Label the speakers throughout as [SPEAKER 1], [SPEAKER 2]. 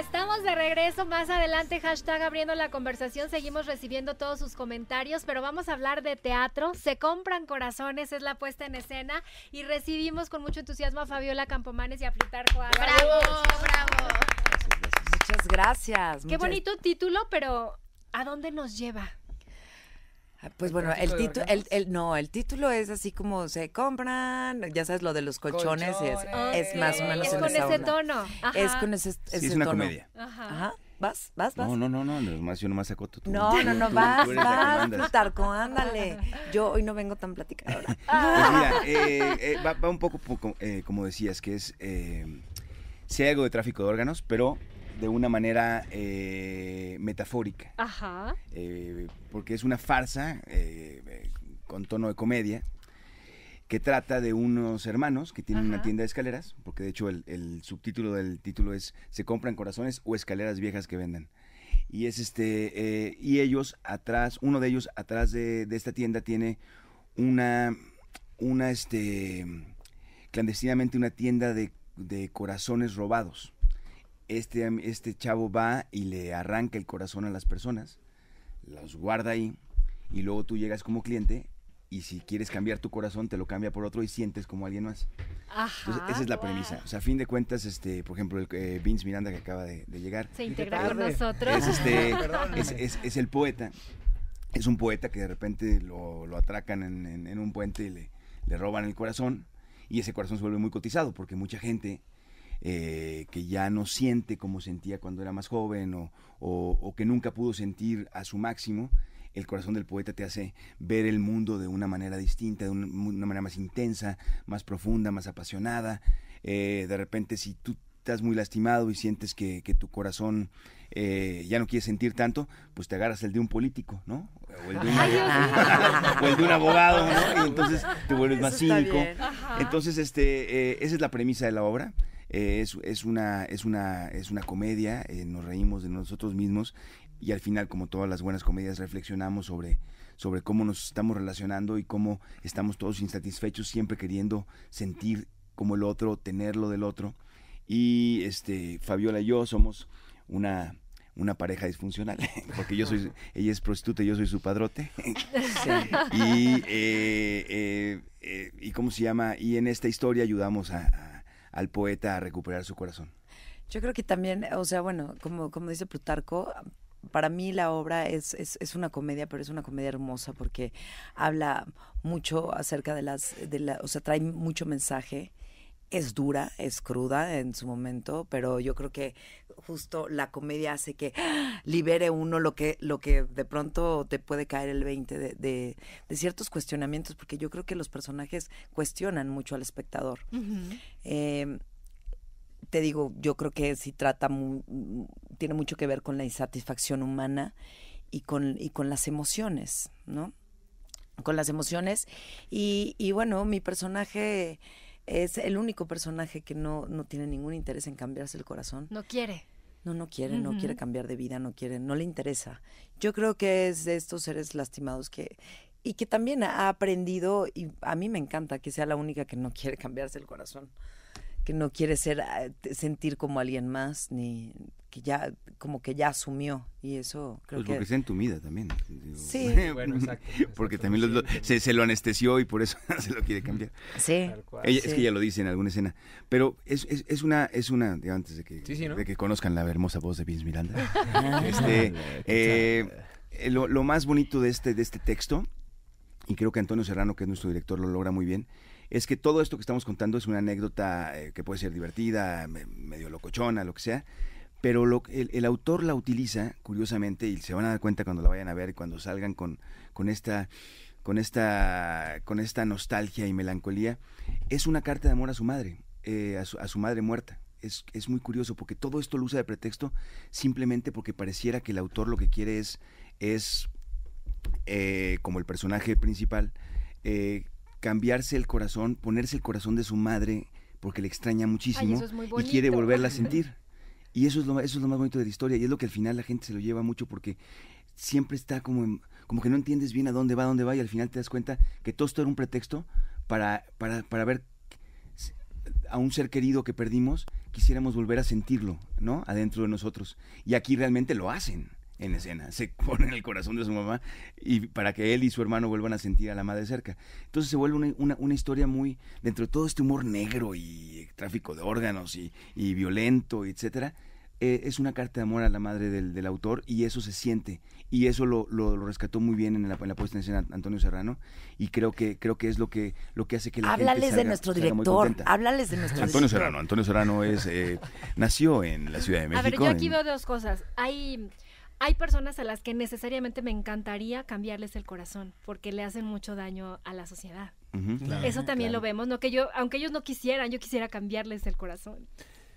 [SPEAKER 1] Estamos de regreso más adelante, hashtag abriendo la conversación, seguimos recibiendo todos sus comentarios, pero vamos a hablar de teatro, se compran corazones, es la puesta en escena y recibimos con mucho entusiasmo a Fabiola Campomanes y a Plutarco Álvarez.
[SPEAKER 2] ¡Bravo! ¡Bravo!
[SPEAKER 3] Muchas gracias.
[SPEAKER 1] Qué
[SPEAKER 3] muchas-
[SPEAKER 1] bonito título, pero ¿a dónde nos lleva?
[SPEAKER 3] Pues bueno, el título, el, el- no, el título es así como se compran, ya sabes lo de los colchones, es, es más o menos
[SPEAKER 1] Es
[SPEAKER 3] en
[SPEAKER 1] con
[SPEAKER 3] esa
[SPEAKER 1] ese
[SPEAKER 3] onda.
[SPEAKER 1] tono. Ajá.
[SPEAKER 3] Es con ese, ese
[SPEAKER 4] Sí, es una
[SPEAKER 3] tono.
[SPEAKER 4] comedia.
[SPEAKER 1] Ajá.
[SPEAKER 3] Ajá. ¿Vas? ¿Vas? ¿Vas?
[SPEAKER 4] No, no, no, no, nomás, yo nomás tú-
[SPEAKER 3] No, no, no,
[SPEAKER 4] tú-
[SPEAKER 3] vas,
[SPEAKER 4] tú
[SPEAKER 3] vas. Plutarco, ándale. Yo hoy no vengo tan platicadora.
[SPEAKER 4] Pues mira, eh, eh, va, va un poco, poco, eh, como decías, que es, eh, hay algo de tráfico de órganos, pero de una manera eh, metafórica,
[SPEAKER 1] Ajá.
[SPEAKER 4] eh, porque es una farsa eh, con tono de comedia que trata de unos hermanos que tienen una tienda de escaleras, porque de hecho el, el subtítulo del título es Se compran corazones o escaleras viejas que vendan. Y es este, eh, y ellos atrás, uno de ellos atrás de, de esta tienda tiene una, una este, clandestinamente una tienda de, de corazones robados. Este, este chavo va y le arranca el corazón a las personas, los guarda ahí, y luego tú llegas como cliente y si quieres cambiar tu corazón te lo cambia por otro y sientes como alguien más.
[SPEAKER 1] Ajá.
[SPEAKER 4] Entonces, esa es la
[SPEAKER 1] Wow.
[SPEAKER 4] premisa. O sea, a fin de cuentas, este, por ejemplo, el, eh, Vince Miranda que acaba de, de llegar,
[SPEAKER 1] Se integra con nosotros.
[SPEAKER 4] es, este, es, es- es el poeta. Es un poeta que de repente lo, lo atracan en, en- en un puente y le, le roban el corazón. Y ese corazón se vuelve muy cotizado porque mucha gente eh, que ya no siente como sentía cuando era más joven o, o- o que nunca pudo sentir a su máximo, el corazón del poeta te hace ver el mundo de una manera distinta, de un- una manera más intensa, más profunda, más apasionada. Eh, de repente, si tú estás muy lastimado y sientes que, que tu corazón eh, ya no quiere sentir tanto, pues te agarras el de un político, ¿no? O el de, o el de un abogado, ¿no? Y entonces te vuelves más
[SPEAKER 3] Eso
[SPEAKER 4] cínico. Entonces, este, eh, esa es la premisa de la obra. Eh, es, es una, es, una, es una comedia, eh, nos reímos de nosotros mismos y al final, como todas las buenas comedias, reflexionamos sobre, sobre cómo nos estamos relacionando y cómo estamos todos insatisfechos, siempre queriendo sentir como el otro, tenerlo del otro. Y este, Fabiola y yo somos una, una pareja disfuncional, porque yo soy, ella es prostituta y yo soy su padrote. y, eh, eh, eh, y cómo se llama, y en esta historia ayudamos a- a- al poeta a recuperar su corazón.
[SPEAKER 3] Yo creo que también, o sea, bueno, como, como dice Plutarco, para mí la obra es, es, es una comedia, pero es una comedia hermosa porque habla mucho acerca de las, o sea, trae mucho mensaje. Es dura, es cruda en su momento, pero yo creo que justo la comedia hace que libere uno lo que, lo que de pronto te puede caer el 20 de, de, de ciertos cuestionamientos, porque yo creo que los personajes cuestionan mucho al espectador. Eh, te digo, yo creo que sí trata, mm, tiene mucho que ver con la insatisfacción humana y con, y con las emociones, ¿no? Con las emociones. Y, y bueno, mi personaje es el único personaje que no, no tiene ningún interés en cambiarse el corazón.
[SPEAKER 1] No quiere.
[SPEAKER 3] No, no quiere, no quiere cambiar de vida, no quiere, no le interesa. Yo creo que es de estos seres lastimados que y que también ha aprendido y a mí me encanta que sea la única que no quiere cambiarse el corazón, que no quiere ser ah, sentir como alguien más ni que ya como que ya asumió y eso creo
[SPEAKER 4] Pues
[SPEAKER 3] que
[SPEAKER 4] porque está entumida también. digo.
[SPEAKER 3] Sí.
[SPEAKER 5] Bueno, exacto,
[SPEAKER 4] porque también lo- se, se lo anestesió y por eso se lo quiere cambiar.
[SPEAKER 3] sí.
[SPEAKER 4] Ella,
[SPEAKER 3] Sí.
[SPEAKER 4] Es que ella lo dice en alguna escena. Pero es, es, es una, es una, digo, antes de que,
[SPEAKER 5] Sí, sí, ¿no?
[SPEAKER 4] de que conozcan la hermosa voz de Vince Miranda. este, eh, eh, lo, lo más bonito de este, de este texto, y creo que Antonio Serrano, que es nuestro director, lo logra muy bien, es que todo esto que estamos contando es una anécdota eh, que puede ser divertida, me- medio locochona, lo que sea, pero el, autor la utiliza, curiosamente, y se van a dar cuenta cuando la vayan a ver cuando salgan con, con esta con esta con esta nostalgia y melancolía es una carta de amor a su madre eh, a, su, madre muerta. Es, es muy curioso porque todo esto lo usa de pretexto simplemente porque pareciera que el autor lo que quiere es es eh, como el personaje principal cambiarse el corazón ponerse el corazón de su madre porque le extraña muchísimo
[SPEAKER 1] es
[SPEAKER 4] y quiere volverla a sentir y eso es lo eso es lo más bonito de la historia y es lo que al final la gente se lo lleva mucho porque siempre está como en- como que no entiendes bien a dónde va, a dónde va y al final te das cuenta que todo esto era un pretexto para, para, para ver a un ser querido que perdimos, quisiéramos volver a sentirlo, ¿no? Adentro de nosotros. Y aquí realmente lo hacen en escena, se ponen el corazón de su mamá y para que él y su hermano vuelvan a sentir a la madre cerca. Entonces se vuelve una, una, una historia muy, dentro de todo este humor negro y tráfico de órganos y, y violento, etcétera, eh, es una carta de amor a la madre del, del autor y eso se siente y eso lo, lo, lo rescató muy bien en la, en la, puesta en escena Antonio Serrano y creo que creo que es lo que lo que hace que la
[SPEAKER 3] háblales
[SPEAKER 4] gente salga,
[SPEAKER 3] de nuestro
[SPEAKER 4] salga muy
[SPEAKER 3] director háblales de nuestro
[SPEAKER 4] Antonio
[SPEAKER 3] director.
[SPEAKER 4] Serrano Antonio Serrano es eh, nació en la Ciudad de México
[SPEAKER 1] A ver, yo aquí
[SPEAKER 4] en-
[SPEAKER 1] veo dos cosas. Hay, hay personas a las que necesariamente me encantaría cambiarles el corazón porque le hacen mucho daño a la sociedad.
[SPEAKER 2] Claro,
[SPEAKER 1] Eso también
[SPEAKER 2] claro.
[SPEAKER 1] lo vemos, no que yo, aunque ellos no quisieran, yo quisiera cambiarles el corazón.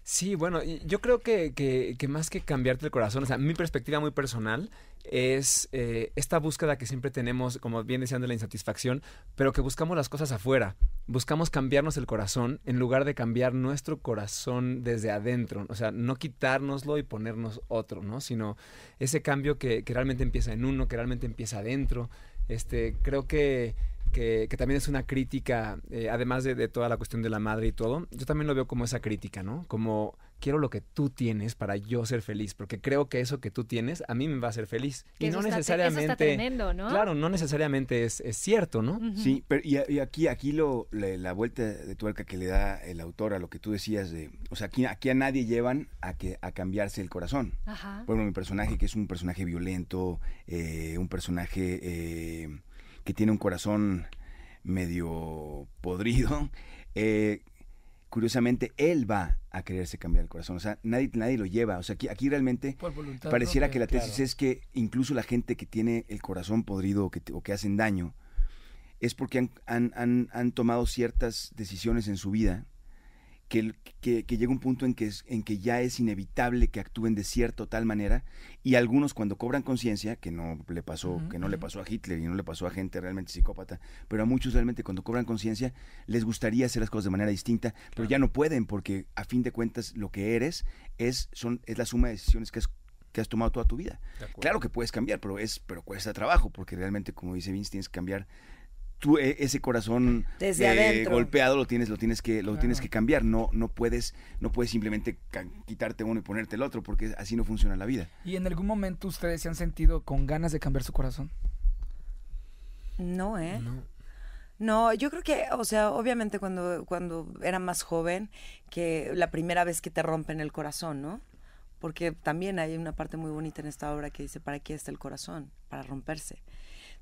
[SPEAKER 2] Sí, bueno, yo creo que, que- que más que cambiarte el corazón, o sea, mi perspectiva muy personal es eh, esta búsqueda que siempre tenemos, como bien decían, de la insatisfacción, pero que buscamos las cosas afuera. Buscamos cambiarnos el corazón en lugar de cambiar nuestro corazón desde adentro. O sea, no quitárnoslo y ponernos otro, ¿no? Sino ese cambio que, realmente empieza en uno, que realmente empieza adentro. Este, creo que, que, que también es una crítica, eh, además de, de toda la cuestión de la madre y todo, yo también lo veo como esa crítica, ¿no? Como quiero lo que tú tienes para yo ser feliz, porque creo que eso que tú tienes a mí me va a hacer feliz.
[SPEAKER 1] Que
[SPEAKER 2] y
[SPEAKER 1] eso
[SPEAKER 2] no
[SPEAKER 1] está-
[SPEAKER 2] necesariamente...
[SPEAKER 1] Eso está tremendo, ¿no?
[SPEAKER 2] Claro, no necesariamente es, es cierto, ¿no?
[SPEAKER 4] Sí, pero y, aquí, aquí lo, la, la vuelta de tuerca que le da el autor a lo que tú decías de, o sea, aquí, aquí a nadie llevan a que a cambiarse el corazón.
[SPEAKER 1] Ajá.
[SPEAKER 4] Bueno, mi personaje que es un personaje violento, eh, un personaje eh, que tiene un corazón medio podrido, eh, curiosamente él va a quererse cambiar el corazón. O sea, nadie, nadie lo lleva. O sea, aquí, aquí realmente pareciera que la tesis
[SPEAKER 2] claro.
[SPEAKER 4] es que incluso la gente que tiene el corazón podrido o que, o que hacen daño es porque han, han, han, han tomado ciertas decisiones en su vida que, que, que llega un punto en que, es- en que ya es inevitable que actúen de cierta o tal manera y algunos cuando cobran conciencia, que no le pasó, que no le pasó a Hitler y no le pasó a gente realmente psicópata, pero a muchos realmente cuando cobran conciencia les gustaría hacer las cosas de manera distinta, pero ya no pueden porque a fin de cuentas lo que eres es, son, es la suma de decisiones que has, que has tomado toda tu vida. Claro que puedes cambiar, pero es pero cuesta trabajo, porque realmente, como dice Vince, tienes que cambiar. Tú, eh, ese corazón
[SPEAKER 3] Desde
[SPEAKER 4] eh, golpeado lo tienes, lo tienes que, lo tienes que cambiar. No, no puedes, no puedes simplemente quitarte uno y ponerte el otro, porque así no funciona la vida.
[SPEAKER 5] ¿Y en algún momento ustedes se han sentido con ganas de cambiar su corazón?
[SPEAKER 3] no eh
[SPEAKER 2] No.
[SPEAKER 3] No, yo creo que, o sea, obviamente cuando, cuando era más joven, que la primera vez que te rompen el corazón, ¿no? Porque también hay una parte muy bonita en esta obra que dice, ¿para qué está el corazón? Para romperse.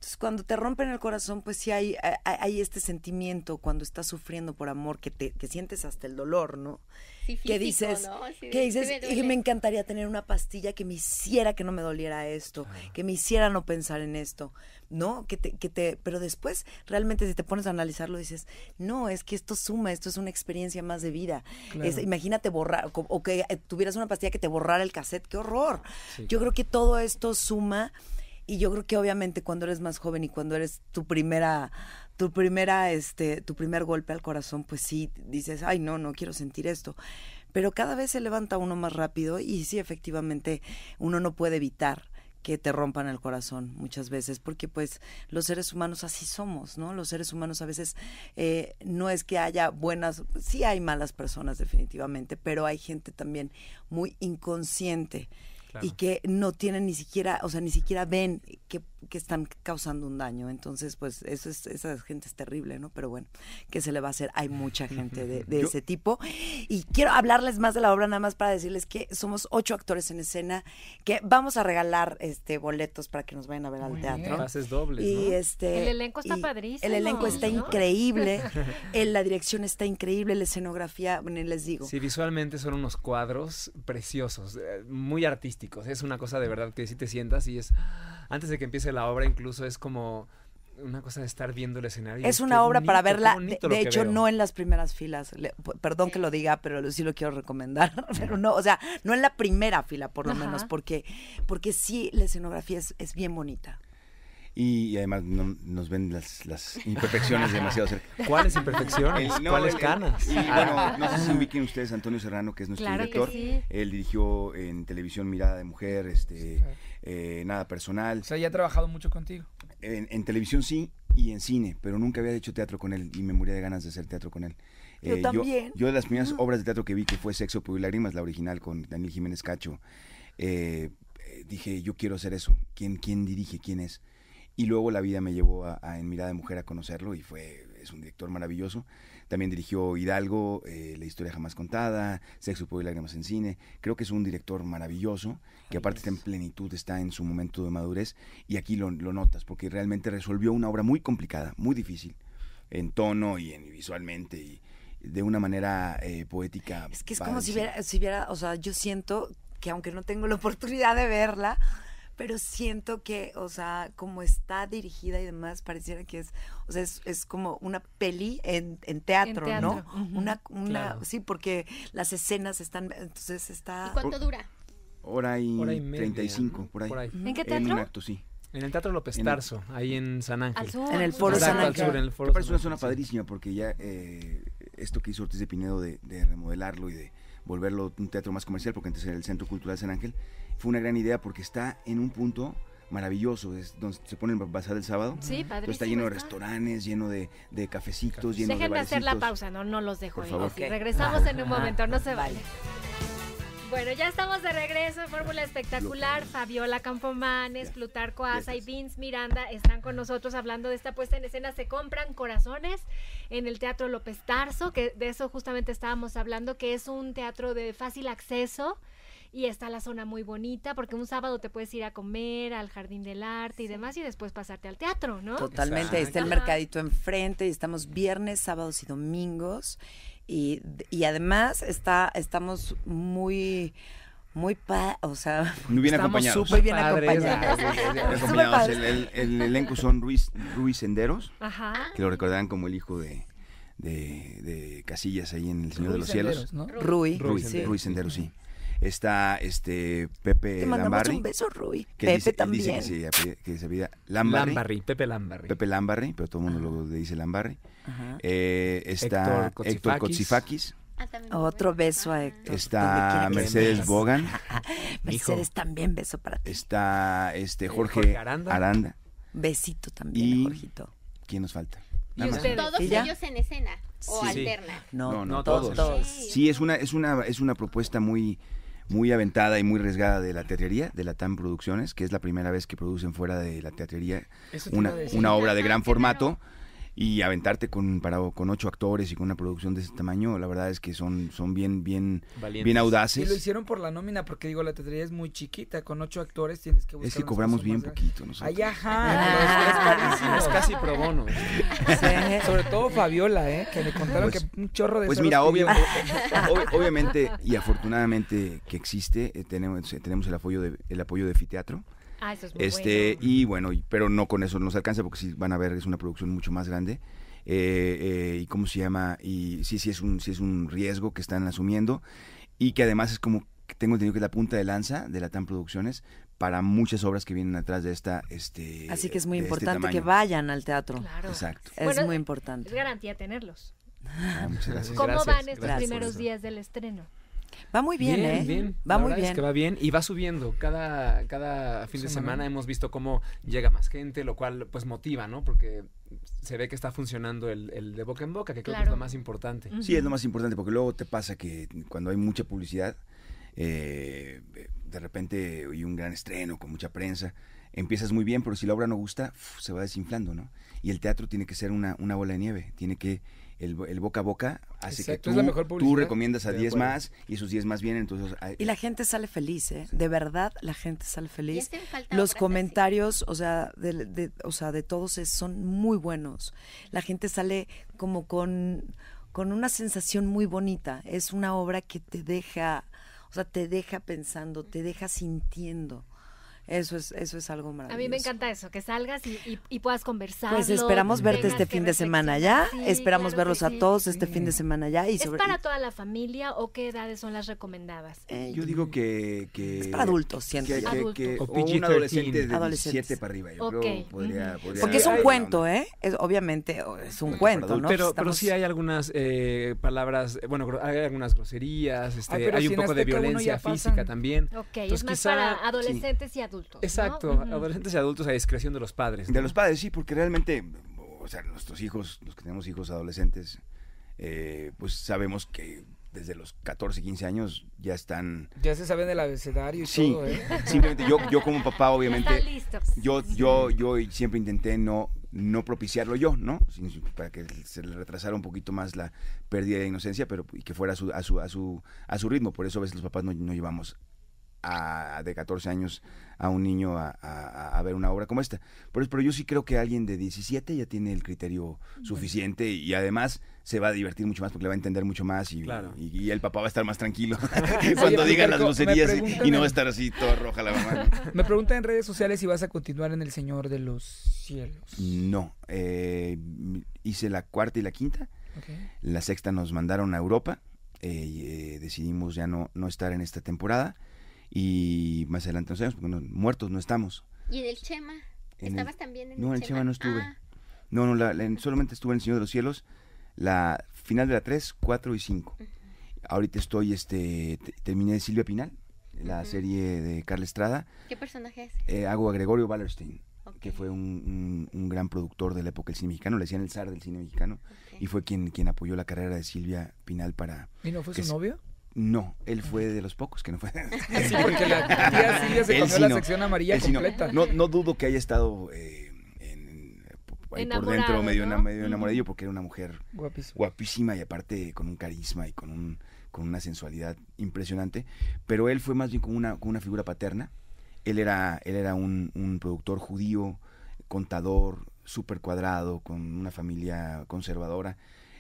[SPEAKER 3] Entonces, cuando te rompen el corazón, pues sí hay, hay, hay este sentimiento cuando estás sufriendo por amor, que, te, que sientes hasta el dolor, ¿no?
[SPEAKER 6] Sí,
[SPEAKER 3] que
[SPEAKER 6] físico,
[SPEAKER 3] dices,
[SPEAKER 6] ¿no? De,
[SPEAKER 3] que dices,
[SPEAKER 6] "Sí me
[SPEAKER 3] me encantaría tener una pastilla que me hiciera que no me doliera esto, que me hiciera no pensar en esto, ¿no? Que te, que te, pero después realmente si te pones a analizarlo dices, no, es que esto suma, esto es una experiencia más de vida.
[SPEAKER 5] Claro.
[SPEAKER 3] Es- imagínate borrar, o que eh, tuvieras una pastilla que te borrara el cassette, qué horror.
[SPEAKER 2] Sí,
[SPEAKER 3] Yo creo que todo esto suma y yo creo que obviamente cuando eres más joven y cuando eres tu primera tu primera este tu primer golpe al corazón, pues sí dices, "Ay, no, no quiero sentir esto." Pero cada vez se levanta uno más rápido y sí efectivamente uno no puede evitar que te rompan el corazón muchas veces, porque pues los seres humanos así somos, ¿no? Los seres humanos a veces eh, no es que haya buenas, sí hay malas personas definitivamente, pero hay gente también muy inconsciente
[SPEAKER 2] Claro.
[SPEAKER 3] y que no tienen ni siquiera, o sea, ni siquiera ven que, que están causando un daño. Entonces, pues eso es, esa gente es terrible, ¿no? Pero bueno, ¿qué se le va a hacer? Hay mucha gente de, ese tipo. Y quiero hablarles más de la obra, nada más para decirles que somos ocho actores en escena, que vamos a regalar este boletos para que nos vayan a ver al
[SPEAKER 5] Muy
[SPEAKER 3] teatro.
[SPEAKER 5] bien.
[SPEAKER 2] Pases dobles,
[SPEAKER 3] Y
[SPEAKER 2] ¿no?
[SPEAKER 3] este
[SPEAKER 1] El elenco está
[SPEAKER 3] y
[SPEAKER 1] padrísimo,
[SPEAKER 3] El elenco está
[SPEAKER 1] ¿no?
[SPEAKER 3] increíble. el- la dirección está increíble, la escenografía, bueno, les digo.
[SPEAKER 2] Sí, visualmente son unos cuadros preciosos, eh, muy artísticos. Es una cosa de verdad que si te sientas y es antes de que empiece la obra incluso es como una cosa de estar viendo el escenario.
[SPEAKER 3] Es
[SPEAKER 2] qué
[SPEAKER 3] una obra para
[SPEAKER 2] bonito,
[SPEAKER 3] verla, de, hecho,
[SPEAKER 2] veo.
[SPEAKER 3] no en las primeras filas. Le- perdón que lo diga, pero sí lo quiero recomendar. Pero no, o sea, no en la primera fila, por lo
[SPEAKER 1] Ajá.
[SPEAKER 3] menos, porque, porque sí, la escenografía es, es bien bonita.
[SPEAKER 4] Y, y además no- nos ven las, las imperfecciones demasiado cerca.
[SPEAKER 2] ¿Cuáles imperfecciones?
[SPEAKER 4] El- no,
[SPEAKER 2] ¿Cuáles
[SPEAKER 4] el-
[SPEAKER 2] canas?
[SPEAKER 4] Y
[SPEAKER 2] Ah.
[SPEAKER 4] bueno, no sé si ubiquen ustedes a Antonio Serrano, que es nuestro
[SPEAKER 1] Claro que
[SPEAKER 4] director.
[SPEAKER 1] sí.
[SPEAKER 4] Él dirigió en televisión Mirada de Mujer, este, eh, Nada Personal.
[SPEAKER 5] O sea, ya ha trabajado mucho contigo.
[SPEAKER 4] En, en televisión sí y en cine, pero nunca había hecho teatro con él y me moría de ganas de hacer teatro con él.
[SPEAKER 3] Yo
[SPEAKER 4] Eh,
[SPEAKER 3] también.
[SPEAKER 4] Yo, de las primeras obras de teatro que vi, que fue Sexo, Pudor y Lágrimas, la original con Daniel Jiménez Cacho, eh, eh, dije, yo quiero hacer eso. ¿Quién, ¿Quién dirige? ¿Quién es? Y luego la vida me llevó a, a En Mirada de Mujer a conocerlo y fue, es un director maravilloso. También dirigió Hidalgo, eh, La historia jamás contada, Sexo, Pudor y Lágrimas en cine. Creo que es un director maravilloso, que aparte está en plenitud, está en su momento de madurez y aquí lo, lo notas, porque realmente resolvió una obra muy complicada, muy difícil, en tono y, en, visualmente y de una manera eh, poética.
[SPEAKER 3] Es que es como si viera, si viera, o sea, yo siento que aunque no tengo la oportunidad de verla, pero siento que, o sea, como está dirigida y demás, pareciera que es, o sea, es, es como una peli en, en teatro,
[SPEAKER 1] En
[SPEAKER 3] ¿no? Una, una,
[SPEAKER 2] Claro.
[SPEAKER 3] sí, porque las escenas están, entonces está...
[SPEAKER 6] ¿Y cuánto dura?
[SPEAKER 4] Hora y,
[SPEAKER 2] Hora y media,
[SPEAKER 4] 35,
[SPEAKER 2] ¿no?
[SPEAKER 4] por ahí.
[SPEAKER 2] Por ahí.
[SPEAKER 1] ¿En qué
[SPEAKER 4] En un
[SPEAKER 1] teatro?
[SPEAKER 4] acto, sí.
[SPEAKER 2] En el Teatro López
[SPEAKER 4] En el-
[SPEAKER 2] Tarso, ahí en San Ángel.
[SPEAKER 1] Al sur.
[SPEAKER 3] En el Foro. San Ángel.
[SPEAKER 2] sur, en el
[SPEAKER 4] Me
[SPEAKER 2] Foro
[SPEAKER 4] parece
[SPEAKER 2] San
[SPEAKER 4] una zona
[SPEAKER 2] Ángel,
[SPEAKER 4] padrísima porque ya eh, esto que hizo Ortiz de Pinedo de, de remodelarlo y de volverlo un teatro más comercial, porque antes era el Centro Cultural San Ángel, fue una gran idea porque está en un punto maravilloso, es donde se pone el bazar el sábado.
[SPEAKER 1] Sí,
[SPEAKER 4] Pero
[SPEAKER 1] padrísimo.
[SPEAKER 4] está lleno de restaurantes, lleno de, de cafecitos, lleno
[SPEAKER 1] Déjenme
[SPEAKER 4] de
[SPEAKER 1] hacer la pausa, no, no los dejo
[SPEAKER 4] Por favor.
[SPEAKER 1] Ok,
[SPEAKER 3] Ok.
[SPEAKER 1] Regresamos en un momento, no se
[SPEAKER 3] Vale.
[SPEAKER 1] Bueno, ya estamos de regreso, Fórmula Espectacular, Fabiola Campomanes, Plutarco Asa y Vince Miranda están con nosotros hablando de esta puesta en escena. Se compran corazones en el Teatro López Tarso, que de eso justamente estábamos hablando, que es un teatro de fácil acceso y está la zona muy bonita, porque un sábado te puedes ir a comer al Jardín del Arte y demás y después pasarte al teatro, ¿no?
[SPEAKER 3] Totalmente, ahí está el mercadito enfrente y estamos viernes, sábados y domingos. Y, y además está, estamos muy, muy, pa, o sea,
[SPEAKER 4] Muy bien acompañados.
[SPEAKER 3] súper bien acompañados.
[SPEAKER 4] El, el- el elenco son Ruiz, Ruiz Senderos,
[SPEAKER 1] Ajá.
[SPEAKER 4] que lo recordarán como el hijo de, de, de Casillas ahí en El Señor de los Cielos.
[SPEAKER 5] ¿no?
[SPEAKER 3] Rui. Sí.
[SPEAKER 4] Ruiz Senderos, sí. Está este Pepe
[SPEAKER 3] Te mandamos
[SPEAKER 4] Lambarri.
[SPEAKER 3] un beso, Rui.
[SPEAKER 4] que
[SPEAKER 3] Pepe
[SPEAKER 4] dice,
[SPEAKER 3] también.
[SPEAKER 4] dice que se, que se Lambarri.
[SPEAKER 2] Lambarri, Pepe Lambarri.
[SPEAKER 4] Pepe Lambarri, pero todo el mundo lo le dice Lambarri.
[SPEAKER 3] Ajá.
[SPEAKER 4] Eh, está
[SPEAKER 2] Héctor
[SPEAKER 4] Héctor
[SPEAKER 2] Kotsifakis.
[SPEAKER 6] Ah,
[SPEAKER 3] Otro beso a
[SPEAKER 6] Ah.
[SPEAKER 3] Héctor.
[SPEAKER 4] Está Mercedes. Bogan.
[SPEAKER 3] Mercedes también, beso para ti.
[SPEAKER 4] Está este Jorge,
[SPEAKER 2] Jorge Aranda.
[SPEAKER 4] Aranda.
[SPEAKER 3] Besito también,
[SPEAKER 4] Y-
[SPEAKER 3] Jorgito.
[SPEAKER 4] ¿Quién nos falta?
[SPEAKER 1] Y ustedes.
[SPEAKER 6] Todos ellos en escena o
[SPEAKER 2] Sí.
[SPEAKER 6] alterna.
[SPEAKER 3] No,
[SPEAKER 4] No,
[SPEAKER 3] no,
[SPEAKER 4] no,
[SPEAKER 3] todos.
[SPEAKER 4] todos.
[SPEAKER 3] todos.
[SPEAKER 4] Sí, es una, es una, es una propuesta muy, muy aventada y muy arriesgada de la teatrería, de la TAM Producciones, que es la primera vez que producen fuera de la teatrería una, una obra de gran
[SPEAKER 6] claro.
[SPEAKER 4] Y aventarte con, para, con ocho actores y con una producción de ese tamaño, la verdad es que son, son bien, bien,
[SPEAKER 2] Valientes.
[SPEAKER 4] bien
[SPEAKER 5] Y lo
[SPEAKER 4] audaces.
[SPEAKER 5] hicieron por la nómina, porque digo, la teatrería es muy chiquita, con ocho actores tienes que buscar
[SPEAKER 4] Es que cobramos bien poquito nosotros.
[SPEAKER 5] Ay, ajá, pero es
[SPEAKER 2] casi pro bono.
[SPEAKER 3] Sí.
[SPEAKER 5] Sobre todo Fabiola, ¿eh? Que le contaron
[SPEAKER 4] Pues-
[SPEAKER 5] que un chorro de
[SPEAKER 4] Pues mira, obvio- ob- obviamente y afortunadamente que existe, eh, tenemos, eh, tenemos el apoyo de, el apoyo de Fiteatro.
[SPEAKER 1] Ah, eso es muy
[SPEAKER 4] Este,
[SPEAKER 1] bueno.
[SPEAKER 4] y bueno, pero no con eso nos alcanza porque si van a ver es una producción mucho más grande. Eh, eh, y cómo se llama, y sí, sí es un, sí es un riesgo que están asumiendo, y que además es como que tengo entendido que es la punta de lanza de la TAM Producciones para muchas obras que vienen atrás de esta, este.
[SPEAKER 3] Así que es muy
[SPEAKER 4] este
[SPEAKER 3] importante que vayan al teatro.
[SPEAKER 1] Claro.
[SPEAKER 4] Exacto.
[SPEAKER 3] Es
[SPEAKER 1] Bueno,
[SPEAKER 3] muy
[SPEAKER 1] Es
[SPEAKER 3] importante.
[SPEAKER 1] garantía tenerlos.
[SPEAKER 4] Ah, muchas gracias.
[SPEAKER 1] ¿Cómo
[SPEAKER 2] Gracias,
[SPEAKER 1] van estos
[SPEAKER 3] gracias.
[SPEAKER 1] primeros días del estreno?
[SPEAKER 3] Va muy bien, ¿eh?
[SPEAKER 2] bien.
[SPEAKER 3] Va
[SPEAKER 2] La
[SPEAKER 3] muy
[SPEAKER 2] verdad es
[SPEAKER 3] bien.
[SPEAKER 2] que va bien y va subiendo. Cada, cada fin de
[SPEAKER 5] Semana.
[SPEAKER 2] hemos visto cómo llega más gente, lo cual pues motiva, ¿no? Porque se ve que está funcionando el, el de boca en boca, que creo que es lo más importante.
[SPEAKER 4] Sí, es lo más importante porque luego te pasa que cuando hay mucha publicidad, eh, de repente y un gran estreno con mucha prensa, empiezas muy bien, pero si la obra no gusta, uf, se va desinflando, ¿no? Y el teatro tiene que ser una, una bola de nieve, tiene que, el, el boca a boca hace
[SPEAKER 5] Exacto,
[SPEAKER 4] que
[SPEAKER 5] es
[SPEAKER 4] tú,
[SPEAKER 5] la mejor
[SPEAKER 4] tú recomiendas a
[SPEAKER 2] Estoy de
[SPEAKER 4] 10
[SPEAKER 2] acuerdo.
[SPEAKER 4] más y esos 10 más vienen, entonces... hay-
[SPEAKER 3] Y la gente sale feliz, ¿eh? De verdad, la gente sale feliz. Los comentarios, o sea, de, de- o sea, de todos es- son muy buenos. La gente sale como con, con una sensación muy bonita. Es una obra que te deja, o sea, te deja pensando, te deja sintiendo. Eso es, eso es algo
[SPEAKER 1] A
[SPEAKER 3] maravilloso.
[SPEAKER 1] mí me encanta eso, que salgas y, y- y puedas conversar.
[SPEAKER 3] Pues esperamos verte este fin de semana ya. esperamos verlos a todos este fin de semana ya. Y
[SPEAKER 1] ¿Es
[SPEAKER 3] sobre,
[SPEAKER 1] para toda la familia o qué edades son las recomendadas?
[SPEAKER 3] Eh,
[SPEAKER 4] Yo digo que... que
[SPEAKER 3] Es para adultos, siento
[SPEAKER 4] que, que-
[SPEAKER 2] O
[SPEAKER 4] o un
[SPEAKER 2] PG-13.
[SPEAKER 4] adolescente de
[SPEAKER 3] Adolescentes.
[SPEAKER 4] 17 para arriba, yo
[SPEAKER 1] Ok.
[SPEAKER 4] creo podría,
[SPEAKER 3] Porque es un cuento,
[SPEAKER 4] una-
[SPEAKER 3] ¿eh? Es, obviamente es un
[SPEAKER 4] Cuento
[SPEAKER 3] ¿no?
[SPEAKER 2] Pero, pero sí hay algunas eh, palabras, eh, bueno, hay algunas groserías, este,
[SPEAKER 5] Ay,
[SPEAKER 2] hay
[SPEAKER 5] si
[SPEAKER 2] un poco de violencia física también.
[SPEAKER 1] Ok, es
[SPEAKER 2] Entonces,
[SPEAKER 1] más para adolescentes y adultos. ¿No?
[SPEAKER 2] Exacto, adolescentes y adultos a discreción de los padres.
[SPEAKER 4] De los padres, sí, porque realmente, o sea, nuestros hijos, los que tenemos hijos adolescentes, eh, pues sabemos que desde los 14, 15 años ya están...
[SPEAKER 5] Ya se saben del abecedario y
[SPEAKER 4] Sí,
[SPEAKER 5] todo, ¿eh?
[SPEAKER 4] simplemente yo, yo como papá obviamente...
[SPEAKER 1] Están listos.
[SPEAKER 4] Yo, yo, yo siempre intenté no, no propiciarlo yo, ¿no? Sin- Para que se le retrasara un poquito más la pérdida de inocencia, pero y que fuera a su, a su, a su, a su ritmo. Por eso a veces los papás no, no llevamos a, de 14 años a un niño a, a- a ver una obra como esta. Pero, pero yo sí creo que alguien de 17 ya tiene el criterio suficiente y además se va a divertir mucho más porque le va a entender mucho más y,
[SPEAKER 2] Claro.
[SPEAKER 4] y, y el papá va a estar más tranquilo cuando digan las groserías y- no va a estar así toda roja la mamá.
[SPEAKER 5] Me preguntan en redes sociales si vas a continuar en El Señor de los Cielos.
[SPEAKER 4] No, eh, hice la cuarta y la quinta. La sexta nos mandaron a Europa. eh, y, eh, decidimos ya no, no estar en esta temporada. Y más adelante nos vemos porque no- muertos no estamos.
[SPEAKER 6] ¿Y en el Chema?
[SPEAKER 4] En el-
[SPEAKER 6] ¿Estabas también en
[SPEAKER 4] no,
[SPEAKER 6] el
[SPEAKER 4] en el Chema no estuve.
[SPEAKER 6] Ah,
[SPEAKER 4] No, no, la- la- solamente estuve en El Señor de los Cielos. La final de la 3, 4 y 5. Ahorita estoy, este, te- terminé Silvia Pinal, la serie de Carla Estrada.
[SPEAKER 6] ¿Qué personaje es?
[SPEAKER 4] Eh, hago a Gregorio Wallerstein, que fue un, un- un gran productor de la época del cine mexicano. Le decían el zar del cine mexicano. y fue quien, quien apoyó la carrera de Silvia Pinal para...
[SPEAKER 5] ¿Y no fue su novio?
[SPEAKER 4] No, él fue de los pocos que no fue.
[SPEAKER 5] Sí, porque la tía Silvia se
[SPEAKER 4] Él
[SPEAKER 5] comió
[SPEAKER 4] sí
[SPEAKER 5] la
[SPEAKER 4] no.
[SPEAKER 5] sección amarilla
[SPEAKER 4] Él sí no.
[SPEAKER 5] completa.
[SPEAKER 4] No, no dudo que haya estado eh, en- ahí por dentro medio,
[SPEAKER 1] ¿no?
[SPEAKER 4] medio enamoradillo porque era una mujer
[SPEAKER 5] Guapísimo.
[SPEAKER 4] guapísima y aparte con un carisma y con, un, con una sensualidad impresionante. Pero él fue más bien como una, como una figura paterna. Él era, él era un, un productor judío, contador, súper cuadrado, con una familia conservadora.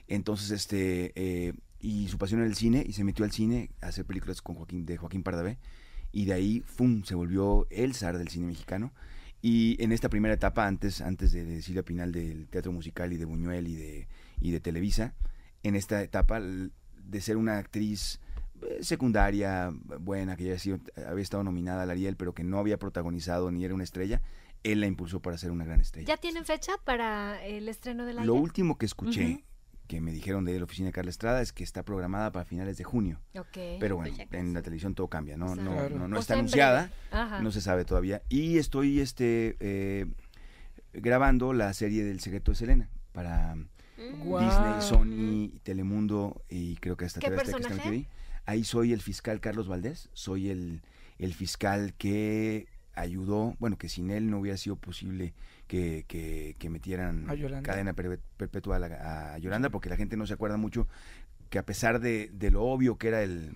[SPEAKER 4] Entonces, este, eh, y su pasión era el cine, y se metió al cine a hacer películas con Joaquín, de Joaquín Pardavé, y de ahí, ¡fum!, se volvió el zar del cine mexicano. Y en esta primera etapa, antes, antes de, de Silvia Pinal del teatro musical y de Buñuel y de, y de Televisa, en esta etapa de ser una actriz eh, secundaria, buena, que ya había, sido- había estado nominada al Ariel, pero que no había protagonizado ni era una estrella, él la impulsó para ser una gran estrella.
[SPEAKER 1] ¿Ya tienen fecha para el estreno de la
[SPEAKER 4] Lo último que escuché. Que me dijeron de la oficina de Carla Estrada, es que está programada para finales de junio.
[SPEAKER 1] Ok.
[SPEAKER 4] Pero bueno,
[SPEAKER 6] Pues
[SPEAKER 4] en la televisión todo cambia, ¿no? No,
[SPEAKER 5] Claro.
[SPEAKER 4] no, no
[SPEAKER 1] O
[SPEAKER 4] está
[SPEAKER 1] sea,
[SPEAKER 4] anunciada, no se sabe todavía. Y estoy este eh, grabando la serie del secreto de Selena para
[SPEAKER 6] Mm.
[SPEAKER 4] Disney, Sony, Telemundo y creo que hasta
[SPEAKER 1] ¿Qué
[SPEAKER 4] TV. Ahí soy el fiscal Carlos Valdés, soy el, el fiscal que ayudó, bueno, que sin él no hubiera sido posible que, que, que metieran cadena perpe- perpetua a, la- a Yolanda, porque la gente no se acuerda mucho que a pesar de, de lo obvio que era el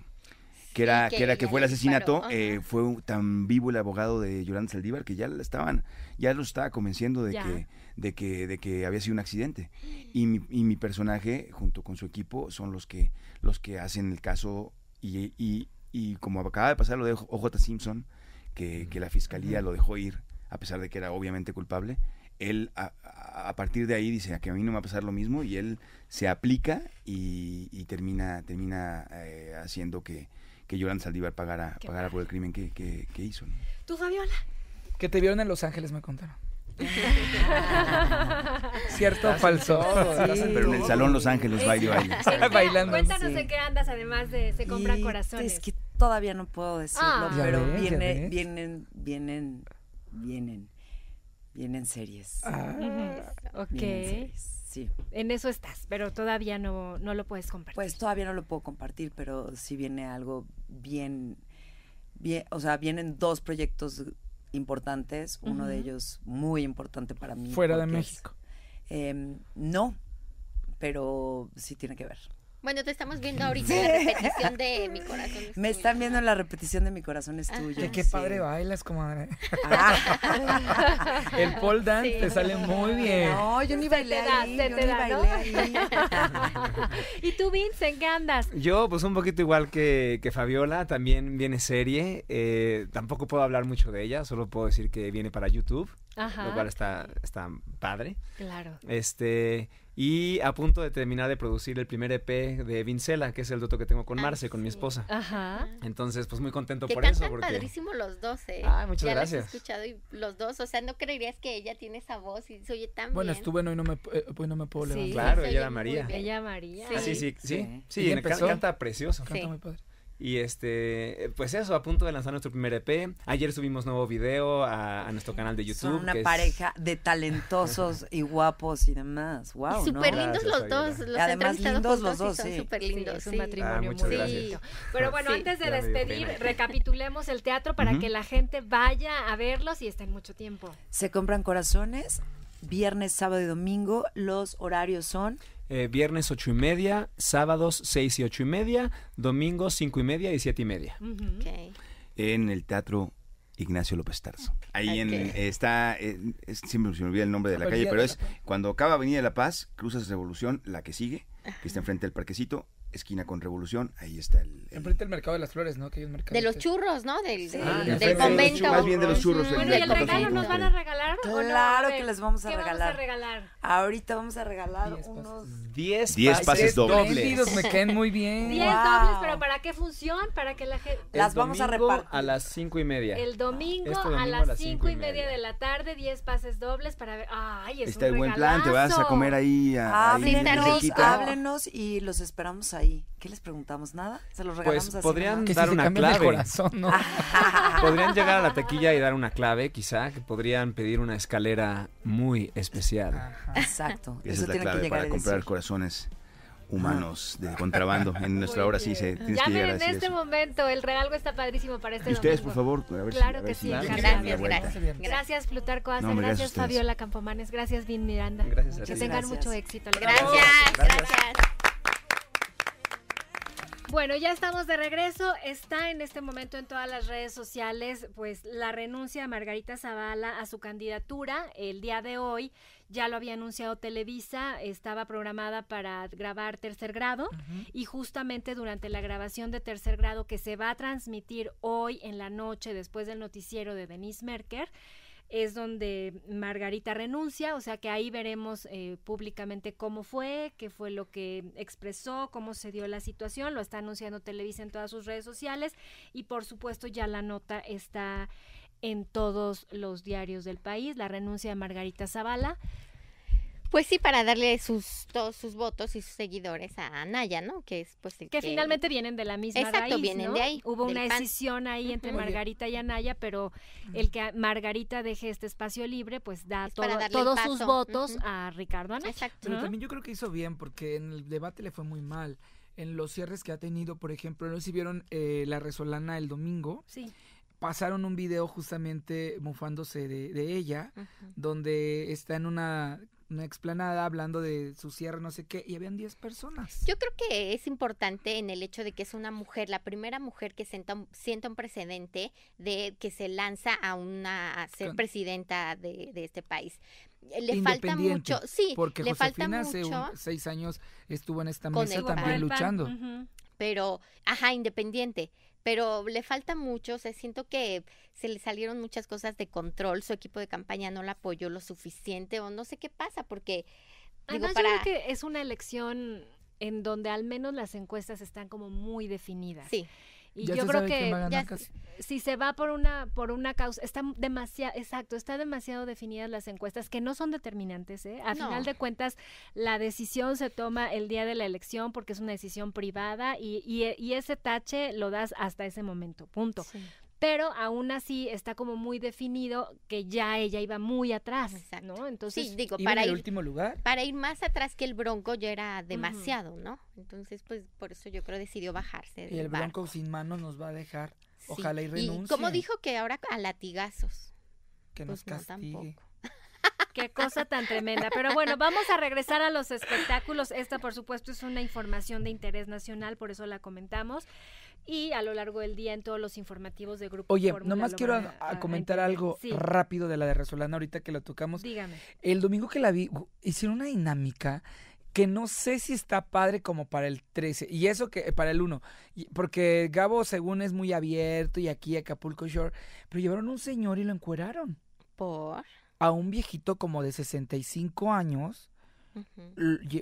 [SPEAKER 4] que era
[SPEAKER 6] Sí,
[SPEAKER 4] que, era que fue el asesinato, eh, fue un- tan vivo el abogado de Yolanda Saldívar que ya la estaban, ya lo estaba convenciendo de
[SPEAKER 1] Ya.
[SPEAKER 4] que, de que, de que había sido un accidente. Y mi, y mi personaje, junto con su equipo, son los que, los que hacen el caso. Y, y, y como acaba de pasar lo de OJ Simpson, que, que la fiscalía lo dejó ir, a pesar de que era obviamente culpable, él a, partir de ahí dice que a mí no me va a pasar lo mismo y él se aplica y, y termina, termina eh, haciendo que, que Yolanda Saldívar pagara,
[SPEAKER 1] Qué
[SPEAKER 4] pagara por el crimen que, que- que hizo. ¿no?
[SPEAKER 1] ¿Tú, Fabiola?
[SPEAKER 5] Que te vieron en Los Ángeles, me contaron. ¿Cierto o falso?
[SPEAKER 3] Sí.
[SPEAKER 4] Pero en el Salón Los Ángeles, baile, baile.
[SPEAKER 1] ¿En qué-
[SPEAKER 5] Bailando.
[SPEAKER 1] Cuéntanos
[SPEAKER 3] Sí.
[SPEAKER 1] en qué andas, además de Se Compran
[SPEAKER 3] Y
[SPEAKER 1] Corazones.
[SPEAKER 3] Es que todavía no puedo decirlo,
[SPEAKER 1] Ah.
[SPEAKER 3] Pero
[SPEAKER 5] ves, ya
[SPEAKER 3] viene,
[SPEAKER 5] ves.
[SPEAKER 3] vienen, vienen, vienen, vienen series.
[SPEAKER 5] Ah,
[SPEAKER 1] Ok.
[SPEAKER 3] Vienen series, sí.
[SPEAKER 1] En eso estás, pero todavía no, no lo puedes compartir.
[SPEAKER 3] Pues todavía no lo puedo compartir, pero sí viene algo bien, bien, o sea, vienen dos proyectos importantes, uno de ellos muy importante para mí.
[SPEAKER 5] fuera de
[SPEAKER 3] es-
[SPEAKER 5] México.
[SPEAKER 3] em, no, pero sí tiene que ver.
[SPEAKER 6] Bueno, te estamos viendo ahorita la repetición de Mi Corazón. es
[SPEAKER 3] Me
[SPEAKER 6] tuyo.
[SPEAKER 3] están viendo en la repetición de Mi Corazón es tuyo.
[SPEAKER 5] Que qué
[SPEAKER 3] sí.
[SPEAKER 5] padre bailas, comadre.
[SPEAKER 3] Ah.
[SPEAKER 5] El pole dance
[SPEAKER 6] Sí.
[SPEAKER 5] te sale muy bien.
[SPEAKER 3] No, yo ni bailé ahí, yo ni bailé.
[SPEAKER 1] ¿Y tú, Vince, en qué andas?
[SPEAKER 2] Yo, pues un poquito igual que, que Fabiola, también viene serie. eh, tampoco puedo hablar mucho de ella, solo puedo decir que viene para YouTube,
[SPEAKER 1] Ajá.
[SPEAKER 2] lo cual está, está padre.
[SPEAKER 1] Claro.
[SPEAKER 2] Este, y a punto de terminar de producir el primer EP de Vincela, que es el dueto que tengo con
[SPEAKER 6] Ah,
[SPEAKER 2] Marce, con mi esposa.
[SPEAKER 1] Ajá.
[SPEAKER 2] Entonces, pues muy contento
[SPEAKER 6] Que
[SPEAKER 2] por
[SPEAKER 6] cantan
[SPEAKER 2] eso. Porque...
[SPEAKER 6] padrísimo los dos, ¿eh?
[SPEAKER 2] Ay, muchas
[SPEAKER 6] ya
[SPEAKER 2] gracias.
[SPEAKER 6] los he escuchado y los dos, o sea, no creerías que ella tiene esa voz y se oye tan
[SPEAKER 5] Bueno,
[SPEAKER 6] bien.
[SPEAKER 5] estuve en hoy no me, eh, hoy no me puedo
[SPEAKER 1] Sí.
[SPEAKER 5] levantar.
[SPEAKER 2] Claro, ella era María.
[SPEAKER 1] Ella María.
[SPEAKER 6] Sí.
[SPEAKER 2] Ah, sí, sí, sí.
[SPEAKER 3] Sí.
[SPEAKER 2] Sí,
[SPEAKER 5] ¿Y
[SPEAKER 2] canta precioso.
[SPEAKER 5] Canta
[SPEAKER 6] Sí.
[SPEAKER 5] muy padre.
[SPEAKER 2] Y este, pues eso, a punto de lanzar nuestro primer EP. Ayer subimos nuevo video a, a nuestro canal de YouTube.
[SPEAKER 3] Son una
[SPEAKER 2] que es-
[SPEAKER 3] pareja de talentosos y guapos y demás. Wow,
[SPEAKER 6] y
[SPEAKER 3] ¿no?
[SPEAKER 6] súper lindos los dos. Los
[SPEAKER 3] Además, lindos los dos,
[SPEAKER 6] son
[SPEAKER 3] sí.
[SPEAKER 6] súper
[SPEAKER 1] Sí,
[SPEAKER 6] lindos.
[SPEAKER 1] es un
[SPEAKER 6] sí.
[SPEAKER 1] matrimonio
[SPEAKER 2] Ah,
[SPEAKER 1] muy bonito. Pero bueno,
[SPEAKER 6] Sí.
[SPEAKER 1] antes de despedir, recapitulemos el teatro para que la gente vaya a verlos y estén mucho tiempo.
[SPEAKER 3] Se compran corazones viernes, sábado y domingo. Los horarios son
[SPEAKER 2] eh, viernes ocho y media, sábados seis y ocho y media, domingos cinco y media y siete y media.
[SPEAKER 4] En el Teatro Ignacio López Tarso. Ahí en, está, eh, es- siempre se me olvida el nombre de la calle,
[SPEAKER 5] Avenida
[SPEAKER 4] pero es
[SPEAKER 5] la
[SPEAKER 4] cuando acaba Avenida de la Paz, cruzas Revolución, la que sigue, que está enfrente del parquecito, esquina con Revolución, ahí está el... el-
[SPEAKER 5] Enfrente del mercado de las flores, ¿no? Que hay un mercado.
[SPEAKER 6] De los churros, ¿no? Del, del-
[SPEAKER 2] Ah,
[SPEAKER 6] del convento.
[SPEAKER 4] churros, más bien de los churros,
[SPEAKER 1] Bueno, ¿y el regalo nos van a regalar o no?
[SPEAKER 3] Claro
[SPEAKER 1] A ver,
[SPEAKER 3] que les vamos a
[SPEAKER 1] ¿qué
[SPEAKER 3] regalar.
[SPEAKER 1] vamos a regalar?
[SPEAKER 3] Ahorita vamos a regalar
[SPEAKER 5] Diez pases.
[SPEAKER 3] unos
[SPEAKER 2] Diez,
[SPEAKER 4] Diez pases dobles.
[SPEAKER 5] Espléndidos, me caen muy bien.
[SPEAKER 1] Diez
[SPEAKER 3] Wow.
[SPEAKER 1] dobles, pero ¿para qué función? Para que la gente...
[SPEAKER 3] Las vamos a
[SPEAKER 2] domingo
[SPEAKER 3] repartir.
[SPEAKER 2] A las cinco y media.
[SPEAKER 1] El domingo,
[SPEAKER 2] Este
[SPEAKER 1] a
[SPEAKER 2] domingo
[SPEAKER 1] las cinco y media de la tarde, 10 pases dobles para ver. ¡Ay, es
[SPEAKER 4] Está
[SPEAKER 1] un
[SPEAKER 4] el buen plan, te vas a comer ahí, a,
[SPEAKER 3] Háblenos, háblenos y los esperamos ahí. ¿Qué les preguntamos? ¿Nada? ¿Se los regalamos
[SPEAKER 2] Pues
[SPEAKER 3] así
[SPEAKER 2] podrían?
[SPEAKER 5] Que si
[SPEAKER 2] dar una clave.
[SPEAKER 5] corazón, ¿no?
[SPEAKER 2] Podrían llegar a la taquilla y dar una clave, quizá, que podrían pedir una escalera muy especial.
[SPEAKER 5] Ajá.
[SPEAKER 3] Exacto.
[SPEAKER 4] Esa
[SPEAKER 3] Eso
[SPEAKER 4] es la
[SPEAKER 3] que
[SPEAKER 4] clave
[SPEAKER 3] llegar
[SPEAKER 4] para comprar corazones humanos de contrabando. En nuestra
[SPEAKER 1] Muy
[SPEAKER 4] hora sí se tienes que
[SPEAKER 1] Llamen
[SPEAKER 4] llegar a
[SPEAKER 1] en este
[SPEAKER 4] eso.
[SPEAKER 1] momento, el regalo está padrísimo para este
[SPEAKER 4] Y ustedes, por favor, a ver
[SPEAKER 1] Claro
[SPEAKER 4] si, a
[SPEAKER 1] que
[SPEAKER 4] ver
[SPEAKER 1] sí,
[SPEAKER 4] si-.
[SPEAKER 6] Gracias, gracias.
[SPEAKER 1] Gracias, Plutarco Asa,
[SPEAKER 4] No, hombre,
[SPEAKER 1] gracias,
[SPEAKER 4] gracias.
[SPEAKER 1] Fabiola Campamanes, gracias, Vin Miranda.
[SPEAKER 2] Gracias a
[SPEAKER 1] Que tengan
[SPEAKER 3] Gracias.
[SPEAKER 1] mucho éxito.
[SPEAKER 2] Gracias,
[SPEAKER 6] Gracias.
[SPEAKER 1] Bueno, ya estamos de regreso. Está en este momento en todas las redes sociales, pues la renuncia de Margarita Zavala a su candidatura el día de hoy. Ya lo había anunciado Televisa, estaba programada para grabar tercer grado y justamente durante la grabación de tercer grado que se va a transmitir hoy en la noche después del noticiero de Denise Merker, es donde Margarita renuncia, o sea que ahí veremos eh, públicamente cómo fue, qué fue lo que expresó, cómo se dio la situación, lo está anunciando Televisa en todas sus redes sociales y por supuesto ya la nota está en todos los diarios del país, la renuncia de Margarita Zavala.
[SPEAKER 6] Pues sí, para darle sus todos sus votos y sus seguidores a Anaya, ¿no? Que es pues el
[SPEAKER 1] Que finalmente vienen de la misma
[SPEAKER 6] Exacto,
[SPEAKER 1] raíz,
[SPEAKER 6] vienen
[SPEAKER 1] ¿no?
[SPEAKER 6] de ahí,
[SPEAKER 1] Hubo una
[SPEAKER 6] PAN.
[SPEAKER 1] decisión ahí entre. Margarita y Anaya, pero el que Margarita deje este espacio libre, pues da todo- todos sus votos a Ricardo Anaya.
[SPEAKER 6] Exacto.
[SPEAKER 5] Pero
[SPEAKER 1] ¿no?
[SPEAKER 5] también yo creo que hizo bien porque en el debate le fue muy mal. En los cierres que ha tenido, por ejemplo, no sé si vieron eh, la Resolana el domingo,
[SPEAKER 1] Sí.
[SPEAKER 5] pasaron un video justamente mofándose de, de ella, donde está en una, una explanada hablando de su cierre, no sé qué, y habían 10 personas.
[SPEAKER 6] Yo creo que es importante en el hecho de que es una mujer, la primera mujer que sienta un, sienta un precedente de que se lanza a una a ser
[SPEAKER 5] Con-
[SPEAKER 6] presidenta de, de este país. Le falta mucho, sí,
[SPEAKER 5] porque
[SPEAKER 6] le falta
[SPEAKER 5] Josefina hace un-
[SPEAKER 6] mucho,
[SPEAKER 5] seis años estuvo en esta mesa también luchando.
[SPEAKER 6] pero, ajá, independiente. Pero le falta mucho, o sea, siento que se le salieron muchas cosas de control, su equipo de campaña no la apoyó lo suficiente o no sé qué pasa, porque digo,
[SPEAKER 1] Además,
[SPEAKER 6] para...
[SPEAKER 1] yo creo que es una elección en donde al menos las encuestas están como muy definidas.
[SPEAKER 6] Sí,
[SPEAKER 1] Y
[SPEAKER 5] ya
[SPEAKER 1] yo creo que
[SPEAKER 6] ya
[SPEAKER 1] si se va por una por una causa está demasiado exacto está demasiado definidas las encuestas que no son determinantes ¿eh? a
[SPEAKER 6] No.
[SPEAKER 1] final de cuentas la decisión se toma el día de la elección porque es una decisión privada y, y- y ese tache lo das hasta ese momento punto
[SPEAKER 6] sí.
[SPEAKER 1] Pero aún así está como muy definido que ya ella iba muy atrás
[SPEAKER 6] Exacto.
[SPEAKER 1] no entonces
[SPEAKER 6] Sí, digo, para
[SPEAKER 5] en el
[SPEAKER 6] ir,
[SPEAKER 5] último lugar.
[SPEAKER 6] para ir más atrás que el Bronco ya era demasiado, ¿no? Entonces, pues por eso yo creo decidió bajarse
[SPEAKER 5] Y el
[SPEAKER 6] barco.
[SPEAKER 5] Bronco sin manos nos va a dejar.
[SPEAKER 6] Sí.
[SPEAKER 5] Ojalá y renuncie.
[SPEAKER 6] como dijo que ahora a latigazos.
[SPEAKER 5] Que nos
[SPEAKER 6] Pues no,
[SPEAKER 5] castigue.
[SPEAKER 6] tampoco.
[SPEAKER 1] Qué cosa tan tremenda. Pero bueno, vamos a regresar a los espectáculos. Esta, por supuesto, es una información de interés nacional, por eso la comentamos. Y a lo largo del día en todos los informativos de Grupo
[SPEAKER 5] Oye, nomás quiero
[SPEAKER 1] van
[SPEAKER 5] a-
[SPEAKER 1] a-
[SPEAKER 5] a
[SPEAKER 1] a
[SPEAKER 5] comentar algo
[SPEAKER 1] Sí,
[SPEAKER 5] rápido de la de Resolana ahorita que lo tocamos.
[SPEAKER 1] dígame.
[SPEAKER 5] El domingo que la vi, hicieron una dinámica que no sé si está padre como para el 13. Y eso que para el 1. Y- Porque Gabo, según es muy abierto y aquí Acapulco Shore. Pero llevaron un señor y lo encueraron.
[SPEAKER 6] Por.
[SPEAKER 5] A un viejito como de 65 años.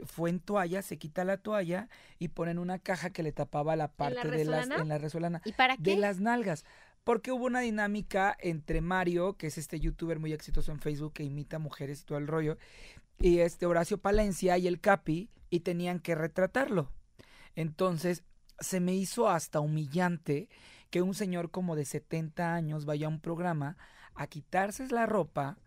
[SPEAKER 5] Fue en toalla, se quita la toalla y ponen una caja que le tapaba la parte de las en la resolana
[SPEAKER 6] ¿Y para
[SPEAKER 5] de
[SPEAKER 6] qué?
[SPEAKER 5] las nalgas. Porque hubo una dinámica entre Mario, que es este youtuber muy exitoso en Facebook que imita mujeres y todo el rollo, y este Horacio Palencia y el Capi, y tenían que retratarlo. Entonces, se me hizo hasta humillante que un señor como de 70 años vaya a un programa a quitarse la ropa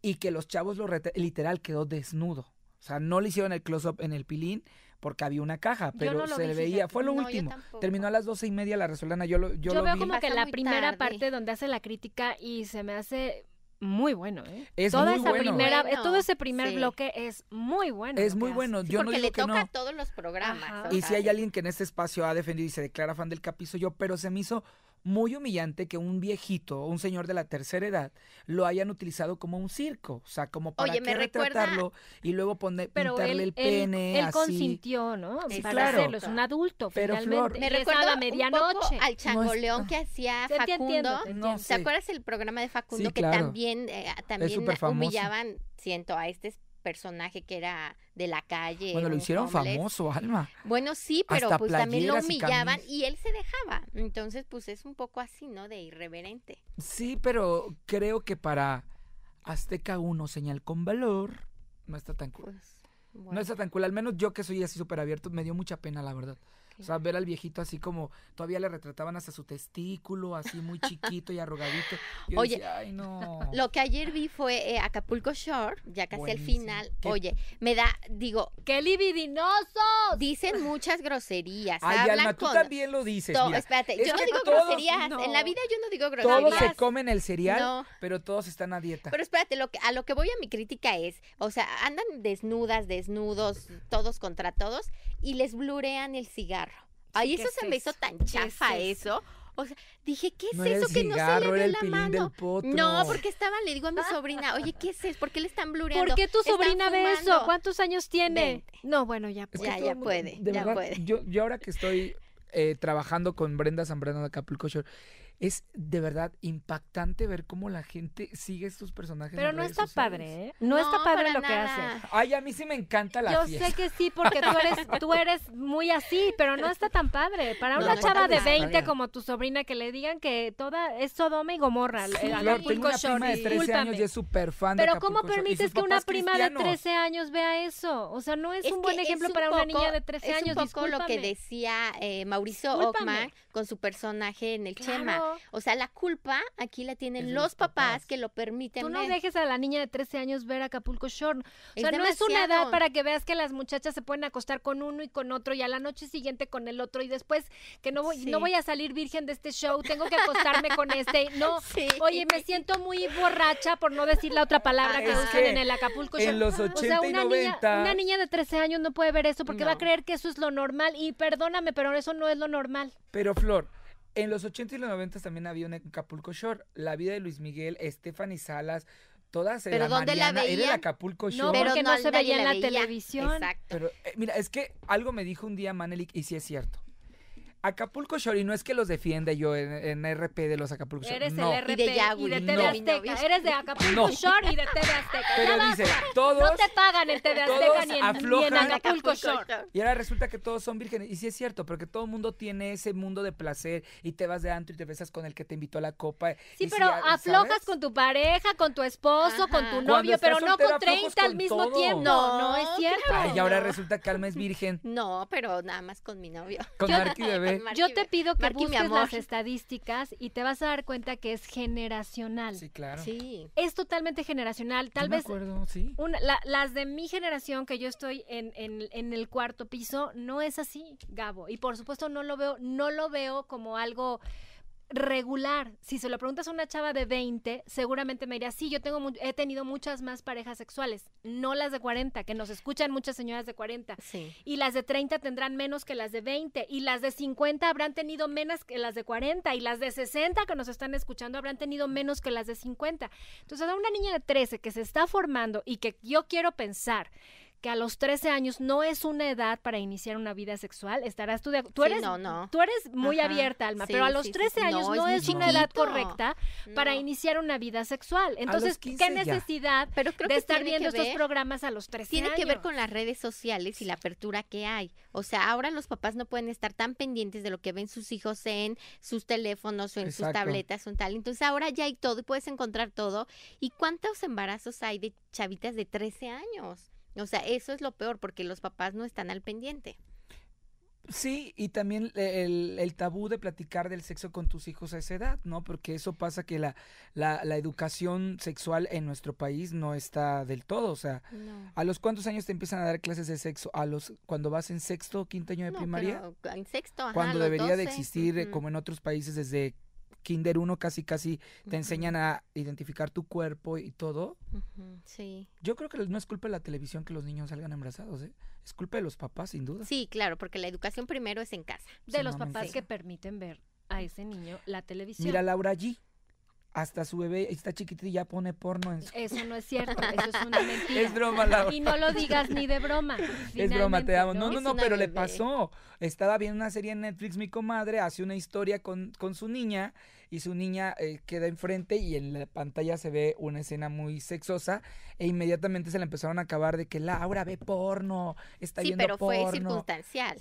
[SPEAKER 5] y que los chavos lo rete- literal quedó desnudo. O sea, no le hicieron el close-up en el pilín porque había una caja, pero
[SPEAKER 1] no
[SPEAKER 5] se
[SPEAKER 1] vi,
[SPEAKER 5] le veía. Fue lo
[SPEAKER 6] No,
[SPEAKER 5] último. Terminó a las doce y media la resolana. Yo lo, yo
[SPEAKER 1] Yo,
[SPEAKER 5] lo
[SPEAKER 1] veo
[SPEAKER 5] vi.
[SPEAKER 1] como que
[SPEAKER 6] Pasa
[SPEAKER 1] la primera
[SPEAKER 6] tarde.
[SPEAKER 1] parte donde hace la crítica y se me hace muy bueno, ¿eh?
[SPEAKER 5] Es
[SPEAKER 1] Toda
[SPEAKER 5] muy
[SPEAKER 1] esa
[SPEAKER 5] bueno.
[SPEAKER 1] primera, eh,
[SPEAKER 6] Bueno,
[SPEAKER 1] todo ese primer
[SPEAKER 6] sí.
[SPEAKER 1] bloque es muy bueno.
[SPEAKER 5] Es muy
[SPEAKER 1] que
[SPEAKER 5] bueno.
[SPEAKER 6] Sí,
[SPEAKER 5] Yo no
[SPEAKER 6] porque
[SPEAKER 5] digo
[SPEAKER 6] le
[SPEAKER 5] que
[SPEAKER 6] toca
[SPEAKER 5] no.
[SPEAKER 6] a todos los programas.
[SPEAKER 5] Y
[SPEAKER 6] sea,
[SPEAKER 5] si hay alguien que en este espacio ha defendido y se declara fan del Capi, soy yo, pero se me hizo muy humillante que un viejito, un señor de la tercera edad, lo hayan utilizado como un circo. O sea, como para
[SPEAKER 6] Oye,
[SPEAKER 5] qué
[SPEAKER 6] me recuerda-
[SPEAKER 5] retratarlo y luego poner,
[SPEAKER 1] Pero
[SPEAKER 5] pintarle
[SPEAKER 1] él,
[SPEAKER 5] el
[SPEAKER 1] él-
[SPEAKER 5] pene
[SPEAKER 1] él
[SPEAKER 5] así.
[SPEAKER 1] consintió, ¿no?
[SPEAKER 6] Sí,
[SPEAKER 1] Para
[SPEAKER 5] claro.
[SPEAKER 1] hacerlo, es un adulto,
[SPEAKER 5] Pero,
[SPEAKER 1] finalmente.
[SPEAKER 5] Flor,
[SPEAKER 6] Me
[SPEAKER 1] a
[SPEAKER 6] recuerda
[SPEAKER 1] la
[SPEAKER 6] poco
[SPEAKER 1] medianoche.
[SPEAKER 6] al changoleón que hacía
[SPEAKER 1] Sí, te
[SPEAKER 6] Facundo.
[SPEAKER 1] entiendo, te
[SPEAKER 5] No
[SPEAKER 1] entiendo.
[SPEAKER 5] sé.
[SPEAKER 6] ¿Te acuerdas el programa de Facundo
[SPEAKER 5] Sí,
[SPEAKER 6] que también, eh, también humillaban, siento, a este personaje que era de la calle?
[SPEAKER 5] Bueno, lo hicieron
[SPEAKER 6] homeless?
[SPEAKER 5] famoso, Alma.
[SPEAKER 6] Bueno, sí, pero
[SPEAKER 5] Hasta
[SPEAKER 6] pues también lo
[SPEAKER 5] y
[SPEAKER 6] humillaban y él se dejaba. Entonces, pues es un poco así, ¿no? De irreverente.
[SPEAKER 5] Sí, pero creo que para Azteca 1, señal con valor, no está tan cool.
[SPEAKER 6] Pues,
[SPEAKER 5] No está tan cool. Al menos yo que soy así súper abierto, me dio mucha pena, la verdad. O sea, ver al viejito así como todavía le retrataban hasta su testículo, así muy chiquito y arrugadito. Yo
[SPEAKER 6] Oye,
[SPEAKER 5] decía, ay, no.
[SPEAKER 6] Lo que ayer vi fue eh, Acapulco Shore, ya casi al
[SPEAKER 5] Buenísimo.
[SPEAKER 6] final.
[SPEAKER 5] Qué-
[SPEAKER 6] Oye, me da, digo,
[SPEAKER 1] ¡Qué libidinosos!
[SPEAKER 6] dicen muchas groserías.
[SPEAKER 5] Ay,
[SPEAKER 6] hablan
[SPEAKER 5] Alma, tú
[SPEAKER 6] con-
[SPEAKER 5] también lo dices. mira.
[SPEAKER 6] espérate,
[SPEAKER 5] es
[SPEAKER 6] yo no digo
[SPEAKER 5] todos-
[SPEAKER 6] groserías.
[SPEAKER 1] no.
[SPEAKER 6] En la vida yo no digo
[SPEAKER 5] Todos
[SPEAKER 6] groserías.
[SPEAKER 5] se comen el cereal,
[SPEAKER 6] No.
[SPEAKER 5] pero todos están a dieta.
[SPEAKER 6] Pero espérate, lo que, a lo que voy a mi crítica es, o sea, andan desnudas, desnudos, todos contra todos, y les blurean el cigarro. Ay,
[SPEAKER 1] ¿qué
[SPEAKER 6] eso
[SPEAKER 1] es
[SPEAKER 6] se me hizo tan
[SPEAKER 1] ¿Qué es
[SPEAKER 6] chafa
[SPEAKER 1] eso?
[SPEAKER 6] eso. O sea, dije, ¿qué es
[SPEAKER 5] No
[SPEAKER 6] eso que no se le ve la
[SPEAKER 5] pilín
[SPEAKER 6] mano?
[SPEAKER 5] del potro.
[SPEAKER 6] No, porque estaban, le digo a mi sobrina, oye, ¿qué es eso? ¿Por qué le están blureando?
[SPEAKER 1] ¿Por qué tu sobrina ve eso? ¿Cuántos años tiene? No, bueno, ya
[SPEAKER 5] que
[SPEAKER 6] Ya, puede,
[SPEAKER 5] de
[SPEAKER 6] ya
[SPEAKER 5] verdad,
[SPEAKER 6] puede.
[SPEAKER 5] Yo, yo ahora que estoy eh, trabajando con Brenda Zambrano de Acapulco Shore, es de verdad impactante ver cómo la gente sigue estos personajes.
[SPEAKER 1] Pero
[SPEAKER 5] en
[SPEAKER 1] no
[SPEAKER 5] redes
[SPEAKER 1] está
[SPEAKER 5] sociales.
[SPEAKER 1] padre, ¿eh? No, está padre lo que
[SPEAKER 6] nada.
[SPEAKER 1] hace.
[SPEAKER 5] Ay, a mí sí me encanta la
[SPEAKER 1] Yo
[SPEAKER 5] fiesta.
[SPEAKER 1] sé que sí, porque tú eres, tú eres muy así, pero no está tan padre. Para
[SPEAKER 6] No,
[SPEAKER 1] una
[SPEAKER 6] no
[SPEAKER 1] chava de
[SPEAKER 6] tan
[SPEAKER 1] 20
[SPEAKER 5] padre.
[SPEAKER 1] como tu sobrina que le digan que toda es Sodoma y Gomorra. el
[SPEAKER 5] Sí, Flor, tengo una prima de 13
[SPEAKER 1] discúlpame.
[SPEAKER 5] años y es súper fan de
[SPEAKER 1] Pero ¿cómo permites que una prima de
[SPEAKER 5] cristianos.
[SPEAKER 1] 13 años vea eso? O sea, no es,
[SPEAKER 6] Es
[SPEAKER 1] un buen
[SPEAKER 6] que
[SPEAKER 1] ejemplo
[SPEAKER 6] es un
[SPEAKER 1] para una
[SPEAKER 6] poco-
[SPEAKER 1] niña de 13
[SPEAKER 6] es
[SPEAKER 1] años.
[SPEAKER 6] un poco lo que
[SPEAKER 1] discúlpame.
[SPEAKER 6] decía eh, Mauricio
[SPEAKER 1] Discúlpame.
[SPEAKER 6] Ockman con su personaje en el Chema.
[SPEAKER 1] Claro.
[SPEAKER 6] O sea, la culpa aquí la tienen los, papás,
[SPEAKER 5] papás.
[SPEAKER 6] que lo permiten
[SPEAKER 1] Tú no
[SPEAKER 6] ver.
[SPEAKER 1] dejes a la niña de 13 años ver Acapulco Shore. O
[SPEAKER 6] Es
[SPEAKER 1] sea, no es una edad para que veas que las muchachas se pueden acostar con uno y con otro y a la noche siguiente con el otro y después que no voy,
[SPEAKER 6] Sí.
[SPEAKER 1] no voy a salir virgen de este show, tengo que acostarme con este. No,
[SPEAKER 6] Sí.
[SPEAKER 1] oye, me siento muy borracha por no decir la otra palabra
[SPEAKER 6] Ah,
[SPEAKER 1] que usan
[SPEAKER 5] que
[SPEAKER 1] en el Acapulco Shore.
[SPEAKER 5] En los
[SPEAKER 1] O
[SPEAKER 5] 80
[SPEAKER 1] sea,
[SPEAKER 5] y
[SPEAKER 1] una
[SPEAKER 5] 90.
[SPEAKER 1] niña, una niña de 13 años no puede ver eso porque va a creer que eso es lo normal y perdóname, pero eso no es lo normal.
[SPEAKER 5] Pero Flor, en los 80 y los 90 también había un Acapulco Shore. La vida de Luis Miguel, Stephanie Salas, todas.
[SPEAKER 6] Pero ¿dónde la
[SPEAKER 5] Mariana, Era el
[SPEAKER 6] veían?
[SPEAKER 5] Acapulco Shore.
[SPEAKER 1] No,
[SPEAKER 6] Pero
[SPEAKER 1] porque no se veía en la
[SPEAKER 6] veía.
[SPEAKER 1] televisión.
[SPEAKER 6] Exacto.
[SPEAKER 5] Pero eh, mira, es que algo me dijo un día Manelik y sí es cierto. Acapulco Shore, y no es que los defienda yo en, en RP de los Acapulco Shore.
[SPEAKER 1] Eres
[SPEAKER 5] no.
[SPEAKER 1] el RP
[SPEAKER 6] Y de Yagüi.
[SPEAKER 1] y de TV
[SPEAKER 5] No.
[SPEAKER 1] Azteca. Eres de Acapulco
[SPEAKER 5] No.
[SPEAKER 1] Shore y de TV Azteca.
[SPEAKER 5] Pero dice, todos.
[SPEAKER 1] No te pagan en TV Azteca ni en, ni en. Acapulco Shore.
[SPEAKER 5] Y ahora resulta que todos son vírgenes. Y sí es cierto, porque todo el mundo tiene ese mundo de placer y te vas de antro y te besas con el que te invitó a la copa.
[SPEAKER 1] Sí, pero
[SPEAKER 5] ya-
[SPEAKER 1] aflojas
[SPEAKER 5] ¿sabes?
[SPEAKER 1] con tu pareja, con tu esposo, con tu novio, pero no con
[SPEAKER 5] aflojas
[SPEAKER 1] 30 al mismo
[SPEAKER 5] todo.
[SPEAKER 1] tiempo.
[SPEAKER 6] No,
[SPEAKER 1] No, es cierto.
[SPEAKER 5] Ay, y ahora
[SPEAKER 6] No.
[SPEAKER 5] resulta que Alma es virgen.
[SPEAKER 6] No, pero nada más con mi novio.
[SPEAKER 5] Con Marky Bebé.
[SPEAKER 1] Yo te pido que busques las estadísticas y te vas a dar cuenta que es generacional.
[SPEAKER 5] Sí, claro.
[SPEAKER 6] Sí.
[SPEAKER 1] Es totalmente generacional. Tal
[SPEAKER 5] Yo me
[SPEAKER 1] vez
[SPEAKER 5] acuerdo, sí.
[SPEAKER 1] una- la- las de mi generación, que yo estoy en, en- en el cuarto piso, no es así, Gabo. Y por supuesto no lo veo, no lo veo como algo regular. Si se lo preguntas a una chava de 20, seguramente me diría, sí, yo tengo he tenido muchas más parejas sexuales, no las de 40, que nos escuchan muchas señoras de 40.
[SPEAKER 6] Sí.
[SPEAKER 1] Y las de 30 tendrán menos que las de 20. Y las de 50 habrán tenido menos que las de 40. Y las de 60 que nos están escuchando habrán tenido menos que las de 50. Entonces, a una niña de 13 que se está formando y que yo quiero pensar que a los 13 años no es una edad para iniciar una vida sexual, estarás tú de Tú
[SPEAKER 6] Sí,
[SPEAKER 1] eres,
[SPEAKER 6] no, no.
[SPEAKER 1] Tú eres muy
[SPEAKER 6] Ajá.
[SPEAKER 1] abierta, Alma,
[SPEAKER 6] Sí,
[SPEAKER 1] pero a los
[SPEAKER 6] sí, sí,
[SPEAKER 1] 13
[SPEAKER 6] sí.
[SPEAKER 1] años
[SPEAKER 6] No,
[SPEAKER 1] no,
[SPEAKER 6] es
[SPEAKER 1] una edad correcta para iniciar una vida sexual. Entonces,
[SPEAKER 5] 15
[SPEAKER 1] ¿qué
[SPEAKER 5] ya.
[SPEAKER 1] necesidad
[SPEAKER 6] Pero creo
[SPEAKER 1] de
[SPEAKER 6] que
[SPEAKER 1] estar
[SPEAKER 6] tiene
[SPEAKER 1] viendo estos programas a los 13
[SPEAKER 6] Tiene
[SPEAKER 1] años?
[SPEAKER 6] que ver con las redes sociales y la apertura que hay. O sea, ahora los papás no pueden estar tan pendientes de lo que ven sus hijos en sus teléfonos o en sus tabletas o en tal. Entonces ahora ya hay todo y puedes encontrar todo. ¿Y cuántos embarazos hay de chavitas de 13 años? O sea, eso es lo peor porque los papás no están al pendiente.
[SPEAKER 5] Sí, y también el, el tabú de platicar del sexo con tus hijos a esa edad, ¿no? Porque eso pasa que la, la, la educación sexual en nuestro país no está del todo. O sea,
[SPEAKER 6] No.
[SPEAKER 5] ¿a los cuántos años te empiezan a dar clases de sexo? ¿A los cuando vas en sexto o quinto año de
[SPEAKER 6] No,
[SPEAKER 5] primaria?
[SPEAKER 6] pero en sexto, ajá,
[SPEAKER 5] cuando debería de
[SPEAKER 6] 12,
[SPEAKER 5] existir, eh, como en otros países, desde kinder 1 casi casi te enseñan a identificar tu cuerpo y todo.
[SPEAKER 6] Sí.
[SPEAKER 5] Yo creo que no es culpa de la televisión que los niños salgan embarazados, ¿eh? Es culpa de los papás, sin duda.
[SPEAKER 6] Sí, claro, porque la educación primero es en casa.
[SPEAKER 1] De los papás que permiten ver a ese niño la televisión.
[SPEAKER 5] Mira Laura G. Hasta su bebé está chiquitito y ya pone porno en su...
[SPEAKER 1] Eso no es cierto, eso es una mentira.
[SPEAKER 5] Es broma, Laura.
[SPEAKER 1] Y no lo digas ni de broma.
[SPEAKER 5] Es broma, te amo. No, no, no, pero le pasó. Estaba viendo una serie en Netflix, mi comadre hace una historia con, con su niña y su niña eh, queda enfrente y en la pantalla se ve una escena muy sexosa e inmediatamente se le empezaron a acabar de que Laura ve porno, está
[SPEAKER 6] Sí,
[SPEAKER 5] viendo
[SPEAKER 6] pero fue
[SPEAKER 5] porno.
[SPEAKER 6] circunstancial.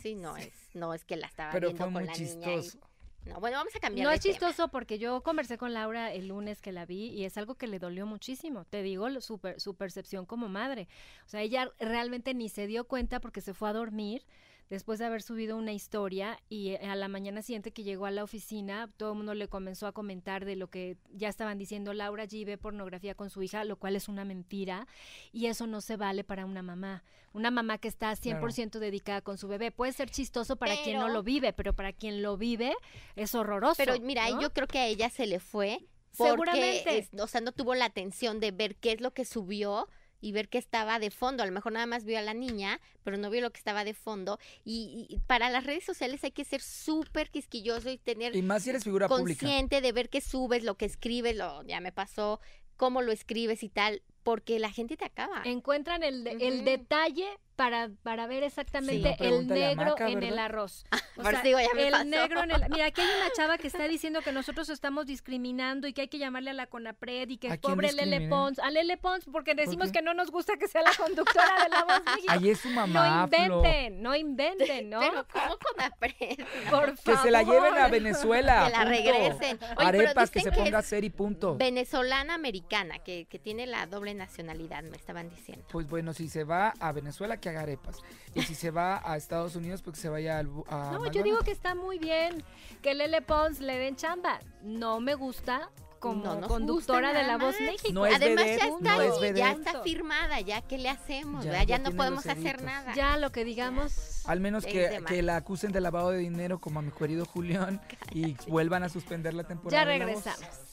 [SPEAKER 6] Sí, no es, no es que la estaba
[SPEAKER 5] Pero
[SPEAKER 6] viendo
[SPEAKER 5] fue
[SPEAKER 6] con
[SPEAKER 5] muy
[SPEAKER 6] la niña.
[SPEAKER 5] chistoso.
[SPEAKER 6] y- No, bueno, vamos a cambiar
[SPEAKER 1] No
[SPEAKER 6] de
[SPEAKER 1] es
[SPEAKER 6] tema.
[SPEAKER 1] chistoso porque yo conversé con Laura el lunes que la vi y es algo que le dolió muchísimo. Te digo lo- su, per- su percepción como madre. O sea, ella realmente ni se dio cuenta porque se fue a dormir después de haber subido una historia y eh, a la mañana siguiente que llegó a la oficina, todo el mundo le comenzó a comentar de lo que ya estaban diciendo, Laura G ve pornografía con su hija, lo cual es una mentira y eso no se vale para una mamá. Una mamá que está 100% dedicada con su bebé. Puede ser chistoso para quien no lo vive, pero para quien lo vive es horroroso.
[SPEAKER 6] Pero mira,
[SPEAKER 1] ¿no?
[SPEAKER 6] yo creo que a ella se le fue porque,
[SPEAKER 1] Seguramente.
[SPEAKER 6] es- o sea, no tuvo la atención de ver qué es lo que subió y ver qué estaba de fondo. A lo mejor nada más vio a la niña, pero no vio lo que estaba de fondo. Y, y para las redes sociales hay que ser súper quisquilloso y tener
[SPEAKER 5] Y más si eres figura pública.
[SPEAKER 6] consciente de ver qué subes, lo que escribes, lo ya me pasó, cómo lo escribes y tal, porque la gente te acaba.
[SPEAKER 1] encuentran el, de- el
[SPEAKER 6] Ujú.
[SPEAKER 1] detalle para, para ver exactamente
[SPEAKER 5] Sí,
[SPEAKER 1] el negro
[SPEAKER 5] Maca,
[SPEAKER 1] en el arroz. O
[SPEAKER 6] Por
[SPEAKER 1] sea,
[SPEAKER 6] digo, ya me
[SPEAKER 1] el
[SPEAKER 6] pasó.
[SPEAKER 1] negro en el... Mira, aquí hay una chava que está diciendo que nosotros estamos discriminando y que hay que llamarle a la CONAPRED y que
[SPEAKER 5] ¿A quién
[SPEAKER 1] pobre Lele? Pons. A Lele Pons porque decimos que no nos gusta que sea la conductora de La Voz México.
[SPEAKER 5] Ahí es su
[SPEAKER 1] no
[SPEAKER 5] mamá, Flo.
[SPEAKER 1] inventen, no inventen, ¿no?
[SPEAKER 6] Pero ¿cómo con Apred?
[SPEAKER 1] Por
[SPEAKER 5] Que se la lleven a
[SPEAKER 1] favor.
[SPEAKER 5] Venezuela.
[SPEAKER 6] Que la
[SPEAKER 5] punto.
[SPEAKER 6] regresen. Oye, pero
[SPEAKER 5] Arepas, que se
[SPEAKER 6] que
[SPEAKER 5] ponga a
[SPEAKER 6] es
[SPEAKER 5] hacer y punto.
[SPEAKER 6] Venezolana americana, que, que tiene la doble nacionalidad, me estaban diciendo.
[SPEAKER 5] Pues bueno, si se va a Venezuela, que haga arepas. Y si se va a Estados Unidos, pues que se vaya al, a
[SPEAKER 1] No, yo digo que está muy bien que Lele Pons le den chamba. No me gusta como
[SPEAKER 6] No
[SPEAKER 1] conductora de La Voz. México.
[SPEAKER 5] No es
[SPEAKER 6] Además
[SPEAKER 5] vedette,
[SPEAKER 6] ya
[SPEAKER 5] no
[SPEAKER 6] está
[SPEAKER 5] es
[SPEAKER 6] ahí, ya está firmada, ya qué le hacemos,
[SPEAKER 5] Ya,
[SPEAKER 6] ya, ya,
[SPEAKER 5] ya
[SPEAKER 6] no podemos hacer nada.
[SPEAKER 1] Ya lo que digamos.
[SPEAKER 5] Al menos que, la acusen de lavado de dinero como a mi querido Julián y vuelvan a suspender la temporada.
[SPEAKER 1] Ya
[SPEAKER 5] de La Voz.
[SPEAKER 1] regresamos.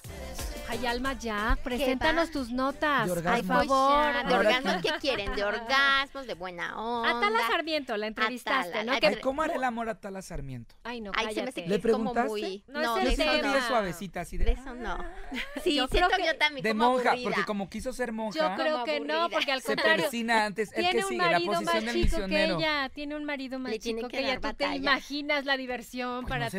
[SPEAKER 1] Ay, Alma, ya, preséntanos tus notas.
[SPEAKER 5] De
[SPEAKER 1] Por
[SPEAKER 5] orgasmos.
[SPEAKER 1] favor.
[SPEAKER 6] Ya, de orgasmos,
[SPEAKER 5] qué.
[SPEAKER 6] ¿qué quieren? De orgasmos, de buena onda.
[SPEAKER 1] Atala Sarmiento, la entrevistaste,
[SPEAKER 6] Atala,
[SPEAKER 1] ¿no? Que-
[SPEAKER 5] ¿Cómo hará el amor a Tala Sarmiento?
[SPEAKER 1] Ay, no,
[SPEAKER 6] Ay, se me
[SPEAKER 1] cállate.
[SPEAKER 6] hace que
[SPEAKER 5] ¿Le
[SPEAKER 6] es como
[SPEAKER 5] preguntaste?
[SPEAKER 6] muy...
[SPEAKER 1] No
[SPEAKER 6] No,
[SPEAKER 1] es
[SPEAKER 6] de
[SPEAKER 1] el
[SPEAKER 6] eso
[SPEAKER 5] siento que
[SPEAKER 1] tema.
[SPEAKER 5] es suavecita, así
[SPEAKER 6] no.
[SPEAKER 5] de,
[SPEAKER 6] De eso no. Sí,
[SPEAKER 1] Yo
[SPEAKER 6] siento
[SPEAKER 1] creo que-
[SPEAKER 6] yo también
[SPEAKER 5] de
[SPEAKER 6] como
[SPEAKER 5] monja,
[SPEAKER 6] aburrida.
[SPEAKER 5] porque como quiso ser monja,
[SPEAKER 1] Yo creo que no, porque al
[SPEAKER 5] se
[SPEAKER 1] contrario.
[SPEAKER 5] persina antes. El
[SPEAKER 1] Tiene
[SPEAKER 5] que
[SPEAKER 1] un
[SPEAKER 5] sigue, la
[SPEAKER 1] marido
[SPEAKER 5] posición
[SPEAKER 1] más
[SPEAKER 5] del
[SPEAKER 1] chico que
[SPEAKER 5] misionero.
[SPEAKER 1] ella, tiene un marido más chico
[SPEAKER 6] que
[SPEAKER 1] que ella.
[SPEAKER 6] dar
[SPEAKER 1] ¿Tú te imaginas la diversión
[SPEAKER 5] Ay,
[SPEAKER 1] para
[SPEAKER 5] se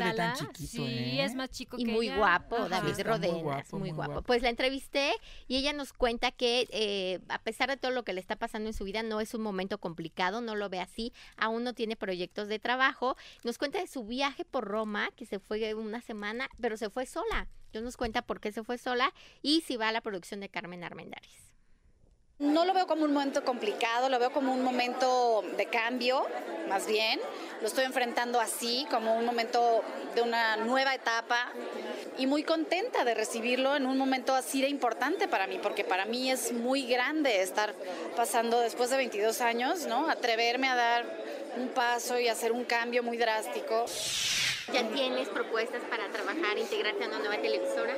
[SPEAKER 1] sí,
[SPEAKER 5] ¿eh?
[SPEAKER 1] es más chico
[SPEAKER 6] y
[SPEAKER 1] que
[SPEAKER 6] muy
[SPEAKER 1] ella.
[SPEAKER 6] guapo. David
[SPEAKER 5] está muy guapo,
[SPEAKER 6] muy
[SPEAKER 5] muy
[SPEAKER 6] guapo.
[SPEAKER 5] guapo.
[SPEAKER 6] Pues la entrevisté y ella nos cuenta que eh, a pesar de todo lo que le está pasando en su vida, no es un momento complicado, no lo ve así, aún no tiene proyectos de trabajo. Nos cuenta de su viaje por Roma, que se fue una semana, pero se fue sola. Entonces nos cuenta por qué se fue sola y si va a la producción de Carmen Armendáriz.
[SPEAKER 7] No lo veo como un momento complicado, lo veo como un momento de cambio, más bien. Lo estoy enfrentando así, como un momento de una nueva etapa y muy contenta de recibirlo en un momento así de importante para mí, porque para mí es muy grande estar pasando después de 22 años, ¿no? Atreverme a dar un paso y hacer un cambio muy drástico.
[SPEAKER 6] ¿Ya tienes propuestas para trabajar, integrarte a una nueva televisora?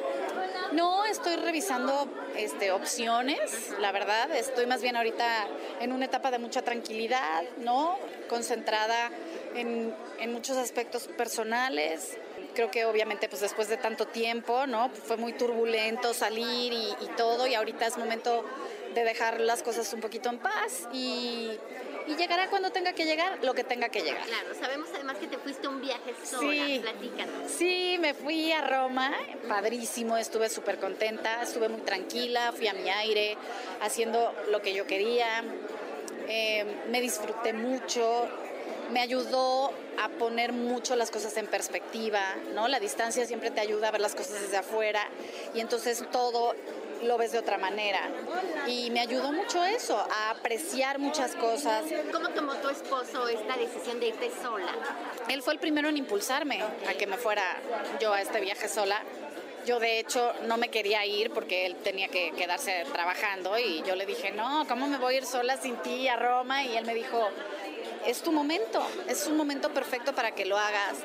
[SPEAKER 7] No, estoy revisando este, opciones, la verdad. Estoy más bien ahorita en una etapa de mucha tranquilidad, ¿no? Concentrada en, en muchos aspectos personales. Creo que obviamente pues después de tanto tiempo, ¿no? Fue muy turbulento salir y, y todo y ahorita es momento de dejar las cosas un poquito en paz y, y llegará cuando tenga que llegar lo que tenga que llegar.
[SPEAKER 6] Claro, sabemos además que te fuiste a un viaje sola,
[SPEAKER 7] Sí.
[SPEAKER 6] platícanos.
[SPEAKER 7] Sí, me fui a Roma, padrísimo, estuve súper contenta, estuve muy tranquila, fui a mi aire, haciendo lo que yo quería, eh, me disfruté mucho, me ayudó a poner mucho las cosas en perspectiva, ¿no? La distancia siempre te ayuda a ver las cosas desde afuera y entonces todo lo ves de otra manera. Y me ayudó mucho eso, a apreciar muchas cosas.
[SPEAKER 6] ¿Cómo tomó tu esposo esta decisión de irte sola?
[SPEAKER 7] Él fue el primero en impulsarme a que me fuera yo a este viaje sola. Yo de hecho no me quería ir porque él tenía que quedarse trabajando y yo le dije, no, ¿cómo me voy a ir sola sin ti a Roma? Y él me dijo, es tu momento, es un momento perfecto para que lo hagas,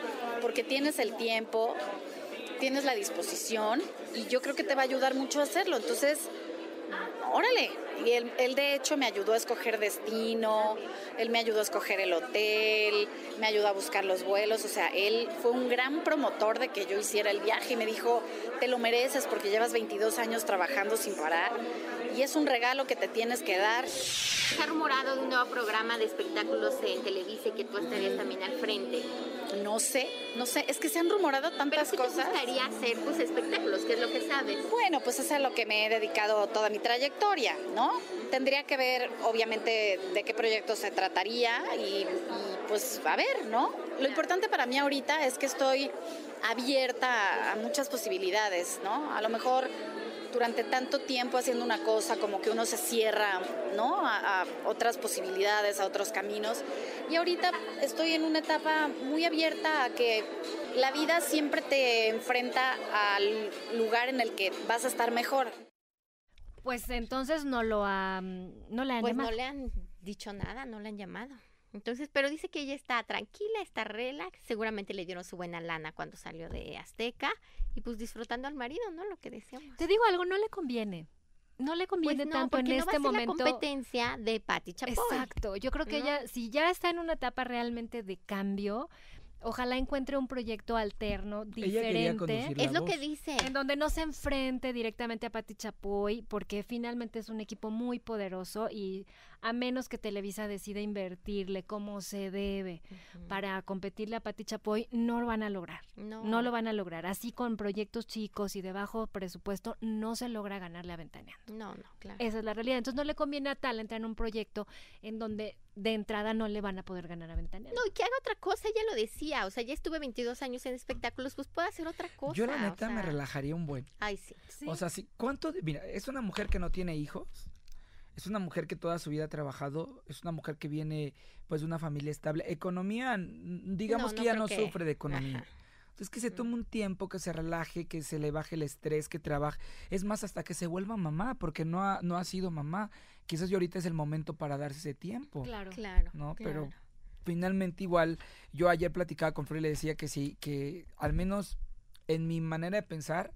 [SPEAKER 7] porque tienes el tiempo, tienes la disposición y yo creo que te va a ayudar mucho a hacerlo. Entonces, órale. Y él, él, de hecho me ayudó a escoger destino, él me ayudó a escoger el hotel, me ayudó a buscar los vuelos, o sea, él fue un gran promotor de que yo hiciera el viaje y me dijo, te lo mereces porque llevas 22 años trabajando sin parar y es un regalo que te tienes que dar.
[SPEAKER 6] Se ha rumorado de un nuevo programa de espectáculos en Televisa y que tú estarías también al frente.
[SPEAKER 7] No sé, no sé, es que se han rumorado tantas
[SPEAKER 6] ¿Pero qué
[SPEAKER 7] cosas.
[SPEAKER 6] te gustaría hacer pues espectáculos? ¿Qué es lo que sabes?
[SPEAKER 7] Bueno, pues es a lo que me he dedicado toda mi trayectoria, ¿no? Tendría que ver, obviamente, de qué proyecto se trataría y, y, pues a ver, ¿no? Lo importante para mí ahorita es que estoy abierta a muchas posibilidades, ¿no? A lo mejor durante tanto tiempo haciendo una cosa como que uno se cierra, ¿no? A, a, otras posibilidades, a otros caminos. Y ahorita estoy en una etapa muy abierta a que la vida siempre te enfrenta al lugar en el que vas a estar mejor.
[SPEAKER 1] Pues entonces no lo ha, no le han
[SPEAKER 6] pues
[SPEAKER 1] llamado.
[SPEAKER 6] no le han dicho nada, no le han llamado. Entonces, pero dice que ella está tranquila, está relax, seguramente le dieron su buena lana cuando salió de Azteca y pues disfrutando al marido, ¿no? Lo que decíamos.
[SPEAKER 1] Te digo algo, no le conviene. No le conviene
[SPEAKER 6] pues no,
[SPEAKER 1] tanto en
[SPEAKER 6] no
[SPEAKER 1] este
[SPEAKER 6] va a ser
[SPEAKER 1] momento.
[SPEAKER 6] La competencia de Patti Chapoy.
[SPEAKER 1] Exacto. Yo creo que
[SPEAKER 6] ¿no?
[SPEAKER 1] ella, si ya está en una etapa realmente de cambio, ojalá encuentre un proyecto alterno, diferente.
[SPEAKER 6] Es lo que dice.
[SPEAKER 1] En donde no se enfrente directamente a Pati Chapoy, porque finalmente es un equipo muy poderoso y a menos que Televisa decida invertirle como se debe uh -huh. para competirle a Pati Chapoy, no lo van a lograr. No. no lo van a lograr. Así con proyectos chicos y de bajo presupuesto, no se logra ganarle a Ventaneando.
[SPEAKER 6] No, no, claro.
[SPEAKER 1] Esa es la realidad. Entonces no le conviene a tal entrar en un proyecto en donde de entrada no le van a poder ganar a Ventaneando.
[SPEAKER 6] No, y que haga otra cosa, ella lo decía. O sea, ya estuve 22 años en espectáculos, pues puede hacer otra cosa.
[SPEAKER 5] Yo la neta
[SPEAKER 6] o sea...
[SPEAKER 5] me relajaría un buen.
[SPEAKER 6] Ay, sí.
[SPEAKER 1] sí.
[SPEAKER 5] O sea, sí, ¿cuánto? Mira, es una mujer que no tiene hijos. Es una mujer que toda su vida ha trabajado, es una mujer que viene pues de una familia estable. Economía, digamos
[SPEAKER 6] no,
[SPEAKER 5] que ya no
[SPEAKER 6] que...
[SPEAKER 5] sufre de economía.
[SPEAKER 6] Ajá.
[SPEAKER 5] Entonces que se tome un tiempo, que se relaje, que se le baje el estrés, que trabaje. Es más, hasta que se vuelva mamá, porque no ha, no ha sido mamá. Quizás yo ahorita es el momento para darse ese tiempo.
[SPEAKER 1] Claro.
[SPEAKER 6] Claro.
[SPEAKER 5] ¿No?
[SPEAKER 6] claro.
[SPEAKER 5] Pero finalmente igual, yo ayer platicaba con Flor y le decía que sí, que al menos en mi manera de pensar,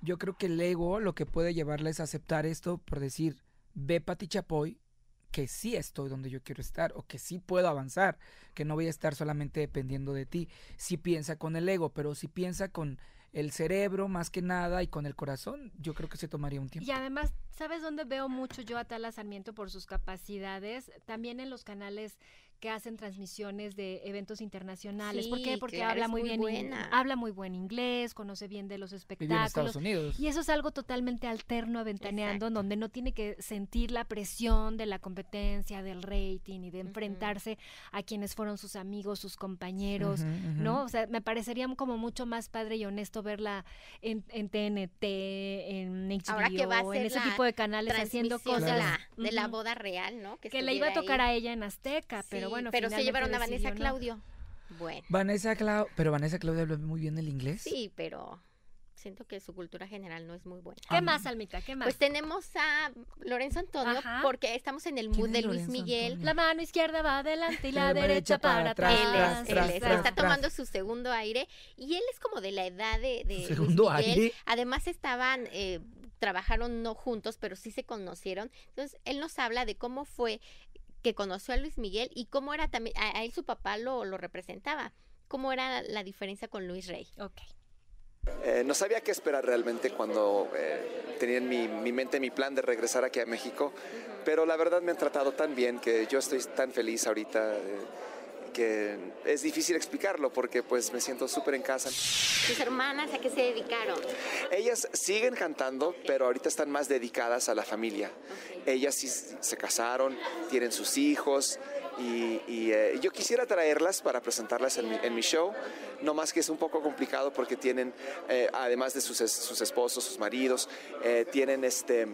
[SPEAKER 5] yo creo que el ego lo que puede llevarla es aceptar esto por decir, ve Pati Chapoy, que sí estoy donde yo quiero estar o que sí puedo avanzar, que no voy a estar solamente dependiendo de ti. Si piensa con el ego, pero si piensa con el cerebro más que nada y con el corazón, yo creo que se tomaría un tiempo.
[SPEAKER 1] Y además, ¿sabes dónde veo mucho yo a Tala Sarmiento por sus capacidades? También en los canales que hacen transmisiones de eventos internacionales.
[SPEAKER 6] Sí,
[SPEAKER 1] ¿Por qué? Porque habla muy,
[SPEAKER 6] muy
[SPEAKER 1] bien,
[SPEAKER 6] buena.
[SPEAKER 1] habla muy buen inglés, conoce bien de los espectáculos.
[SPEAKER 5] Vive en Estados Unidos.
[SPEAKER 1] Y eso es algo totalmente alterno a Ventaneando, Exacto. donde no tiene que sentir la presión de la competencia, del rating y de enfrentarse uh -huh. a quienes fueron sus amigos, sus compañeros, uh -huh, uh -huh. ¿no? O sea, me parecería como mucho más padre y honesto verla en, en TNT, en HBO,
[SPEAKER 6] Ahora que va a ser
[SPEAKER 1] en ese tipo de canales haciendo cosas.
[SPEAKER 6] De la, de la boda real, ¿no?
[SPEAKER 1] Que, que le iba a tocar
[SPEAKER 6] ahí.
[SPEAKER 1] a ella en Azteca,
[SPEAKER 6] sí,
[SPEAKER 1] pero bueno,
[SPEAKER 6] pero se llevaron a Vanessa Claudio. Bueno.
[SPEAKER 5] Vanessa Claudio, pero Vanessa Claudio habla muy bien el inglés.
[SPEAKER 6] Sí, pero siento que su cultura general no es muy buena.
[SPEAKER 1] ¿Qué más, Almita? ¿Qué más?
[SPEAKER 6] Pues tenemos a Lorenzo Antonio, Ajá. porque estamos en el mood de Luis Miguel.
[SPEAKER 1] Antonio? La mano izquierda va adelante y la, la derecha para atrás.
[SPEAKER 6] Él es, él es. Tras, está tomando su segundo aire y él es como de la edad de, de
[SPEAKER 5] ¿Segundo
[SPEAKER 6] Luis Miguel.
[SPEAKER 5] aire?
[SPEAKER 6] Además estaban, eh, trabajaron no juntos, pero sí se conocieron. Entonces, él nos habla de cómo fue que conoció a Luis Miguel y cómo era también, a, a él su papá lo, lo, representaba, cómo era la diferencia con Luis Rey.
[SPEAKER 1] Ok.
[SPEAKER 8] Eh, no sabía qué esperar realmente cuando eh, tenía en mi, mi, mente mi plan de regresar aquí a México, uh -huh. pero la verdad me han tratado tan bien que yo estoy tan feliz ahorita. Eh, que es difícil explicarlo porque pues me siento súper en casa.
[SPEAKER 6] ¿Tus hermanas a qué se dedicaron?
[SPEAKER 8] Ellas siguen cantando, pero ahorita están más dedicadas a la familia. Okay. Ellas sí se casaron, tienen sus hijos Y, y, eh, yo quisiera traerlas para presentarlas en mi, en mi show, no más que es un poco complicado porque tienen, eh, además de sus esposos, sus maridos, eh, tienen este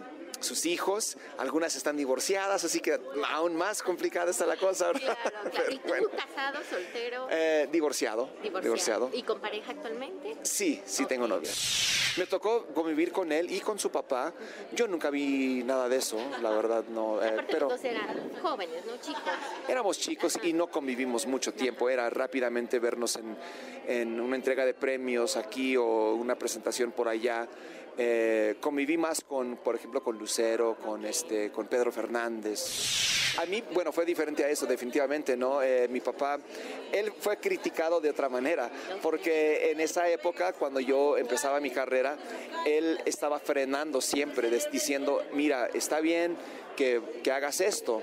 [SPEAKER 8] sus hijos, algunas están divorciadas, así que aún más complicada está la cosa. ¿verdad?
[SPEAKER 6] Claro, claro.
[SPEAKER 8] Pero
[SPEAKER 6] ¿Y tú
[SPEAKER 8] bueno.
[SPEAKER 6] casado, soltero,
[SPEAKER 8] Eh, divorciado,
[SPEAKER 6] divorciado?
[SPEAKER 8] divorciado.
[SPEAKER 6] ¿Y con pareja actualmente?
[SPEAKER 8] Sí, sí tengo novia. Me tocó convivir con él y con su papá. Yo nunca vi nada de eso, la verdad no. eh,
[SPEAKER 6] Aparte
[SPEAKER 8] pero
[SPEAKER 6] los eran jóvenes, ¿no? Chicos.
[SPEAKER 8] éramos chicos y no convivimos mucho tiempo. Era rápidamente vernos en, en una entrega de premios aquí o una presentación por allá. Eh, conviví más con, por ejemplo, con Lucero, con este, con Pedro Fernández. A mí, bueno, fue diferente a eso, definitivamente, ¿no? Eh, mi papá, él fue criticado de otra manera, porque en esa época, cuando yo empezaba mi carrera, él estaba frenando siempre, diciendo, mira, está bien que, que hagas esto,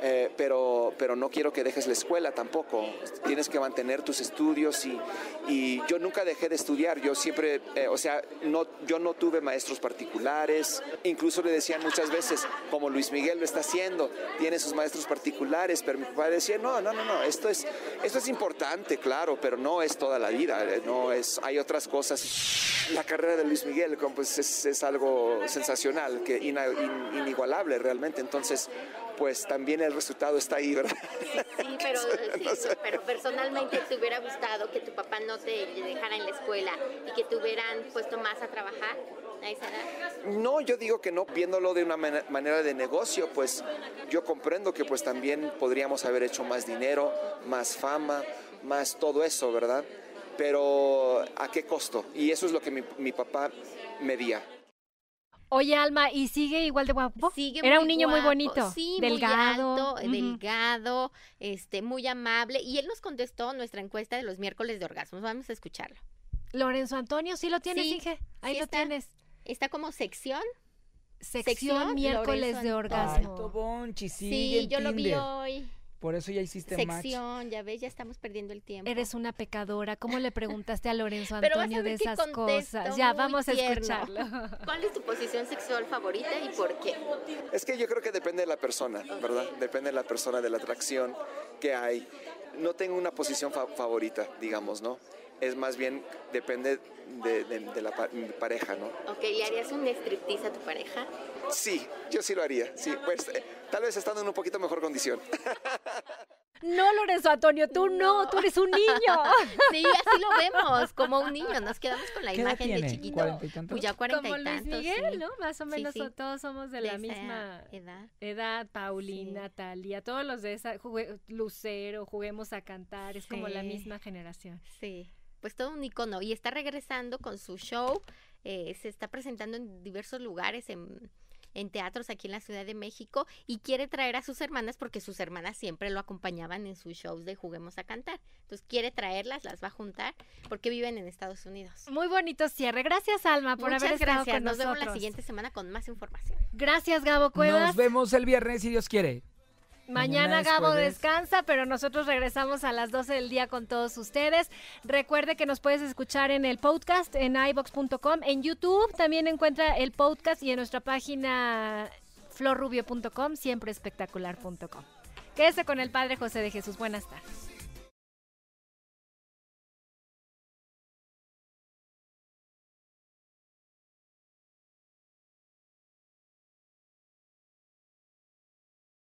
[SPEAKER 8] eh, pero, pero no quiero que dejes la escuela tampoco. Tienes que mantener tus estudios y, y yo nunca dejé de estudiar. Yo siempre, eh, o sea, no, yo no tuve maestros particulares. Incluso le decían muchas veces, como Luis Miguel lo está haciendo, tiene sus maestros particulares. Pero mi papá decía, no, no, no, no, esto es, esto es importante, claro, pero no es toda la vida. eh, No es, hay otras cosas. La carrera de Luis Miguel pues, es, es algo sensacional, que ina- in- inigualable realmente. Entonces, pues también el resultado está ahí, ¿verdad?
[SPEAKER 6] Sí, pero, pero personalmente te hubiera gustado que tu papá no te dejara en la escuela y que te hubieran puesto más a trabajar.
[SPEAKER 8] No, yo digo que no, viéndolo de una mane- manera de negocio, pues yo comprendo que pues también podríamos haber hecho más dinero, más fama, más todo eso, ¿verdad? Pero ¿a qué costo? Y eso es lo que mi, mi papá medía.
[SPEAKER 1] Oye, Alma, ¿y sigue igual de guapo?
[SPEAKER 6] Sigue
[SPEAKER 1] Era
[SPEAKER 6] muy
[SPEAKER 1] un niño muy bonito,
[SPEAKER 6] sí,
[SPEAKER 1] delgado.
[SPEAKER 6] muy alto,
[SPEAKER 1] ujú.
[SPEAKER 6] delgado, este, muy amable. Y él nos contestó nuestra encuesta de los miércoles de orgasmos. Vamos a escucharlo.
[SPEAKER 1] Lorenzo Antonio, sí lo tienes,
[SPEAKER 6] Sí,
[SPEAKER 1] Inge. Ahí
[SPEAKER 6] sí
[SPEAKER 1] lo
[SPEAKER 6] está.
[SPEAKER 1] tienes.
[SPEAKER 6] Está como sección.
[SPEAKER 1] Sección,
[SPEAKER 6] Sección
[SPEAKER 1] miércoles
[SPEAKER 6] Lorenzo
[SPEAKER 1] de
[SPEAKER 5] Ay,
[SPEAKER 1] orgasmo.
[SPEAKER 5] Tobonchi, sigue
[SPEAKER 6] Sí,
[SPEAKER 5] en
[SPEAKER 6] yo lo vi hoy.
[SPEAKER 5] Por eso ya hiciste match.
[SPEAKER 6] Sección, ya ves, ya estamos perdiendo el tiempo.
[SPEAKER 1] Eres una pecadora. ¿Cómo le preguntaste a Lorenzo
[SPEAKER 6] a
[SPEAKER 1] Antonio de esas cosas? Ya, vamos a
[SPEAKER 6] tierno.
[SPEAKER 1] escucharlo.
[SPEAKER 6] ¿Cuál es tu posición sexual favorita y por qué?
[SPEAKER 8] Es que yo creo que depende de la persona, ¿verdad? Depende de la persona, de la atracción que hay. No tengo una posición fa- favorita, digamos, ¿no? Es más bien, depende de, de- de la mi pareja, ¿no?
[SPEAKER 6] Ok, ¿le harías un striptease a tu pareja?
[SPEAKER 8] Sí, yo sí lo haría, sí, pues eh, tal vez estando en un poquito mejor condición.
[SPEAKER 1] No, Lorenzo Antonio, tú no, tú eres un niño.
[SPEAKER 6] Sí, así lo vemos, como un niño. Nos quedamos con la
[SPEAKER 5] ¿Qué edad
[SPEAKER 6] imagen de chiquito.
[SPEAKER 5] ¿Cuarenta y tantos?
[SPEAKER 6] Pues ya cuarenta
[SPEAKER 1] Como
[SPEAKER 6] y
[SPEAKER 1] Luis. Miguel,
[SPEAKER 6] sí.
[SPEAKER 1] ¿no? Más o menos
[SPEAKER 6] sí.
[SPEAKER 1] todos somos de,
[SPEAKER 6] De
[SPEAKER 1] la misma
[SPEAKER 6] edad.
[SPEAKER 1] edad. Paulina,
[SPEAKER 6] Sí.
[SPEAKER 1] Talia, todos los de esa, jugue- Lucero, juguemos a cantar, es como la misma generación.
[SPEAKER 6] Sí, pues todo un icono. Y está regresando con su show. eh, se está presentando en diversos lugares, en, en teatros aquí en la Ciudad de México. Y quiere traer a sus hermanas porque sus hermanas siempre lo acompañaban en sus shows de Juguemos a Cantar. Entonces quiere traerlas, las va a juntar porque viven en Estados Unidos.
[SPEAKER 1] Muy bonito cierre. Gracias, Alma, por
[SPEAKER 6] Muchas
[SPEAKER 1] haber estado
[SPEAKER 6] gracias.
[SPEAKER 1] con
[SPEAKER 6] Nos vemos la siguiente semana con más información.
[SPEAKER 1] Gracias, Gabo Cuevas.
[SPEAKER 5] Nos vemos el viernes si Dios quiere.
[SPEAKER 1] Mañana Gabo descansa, pero nosotros regresamos a las 12 del día con todos ustedes. Recuerde que nos puedes escuchar en el podcast en ibox.com, en YouTube también encuentra el podcast y en nuestra página florrubio.com, siempre espectacular.com. Quédese con el Padre José de Jesús. Buenas tardes.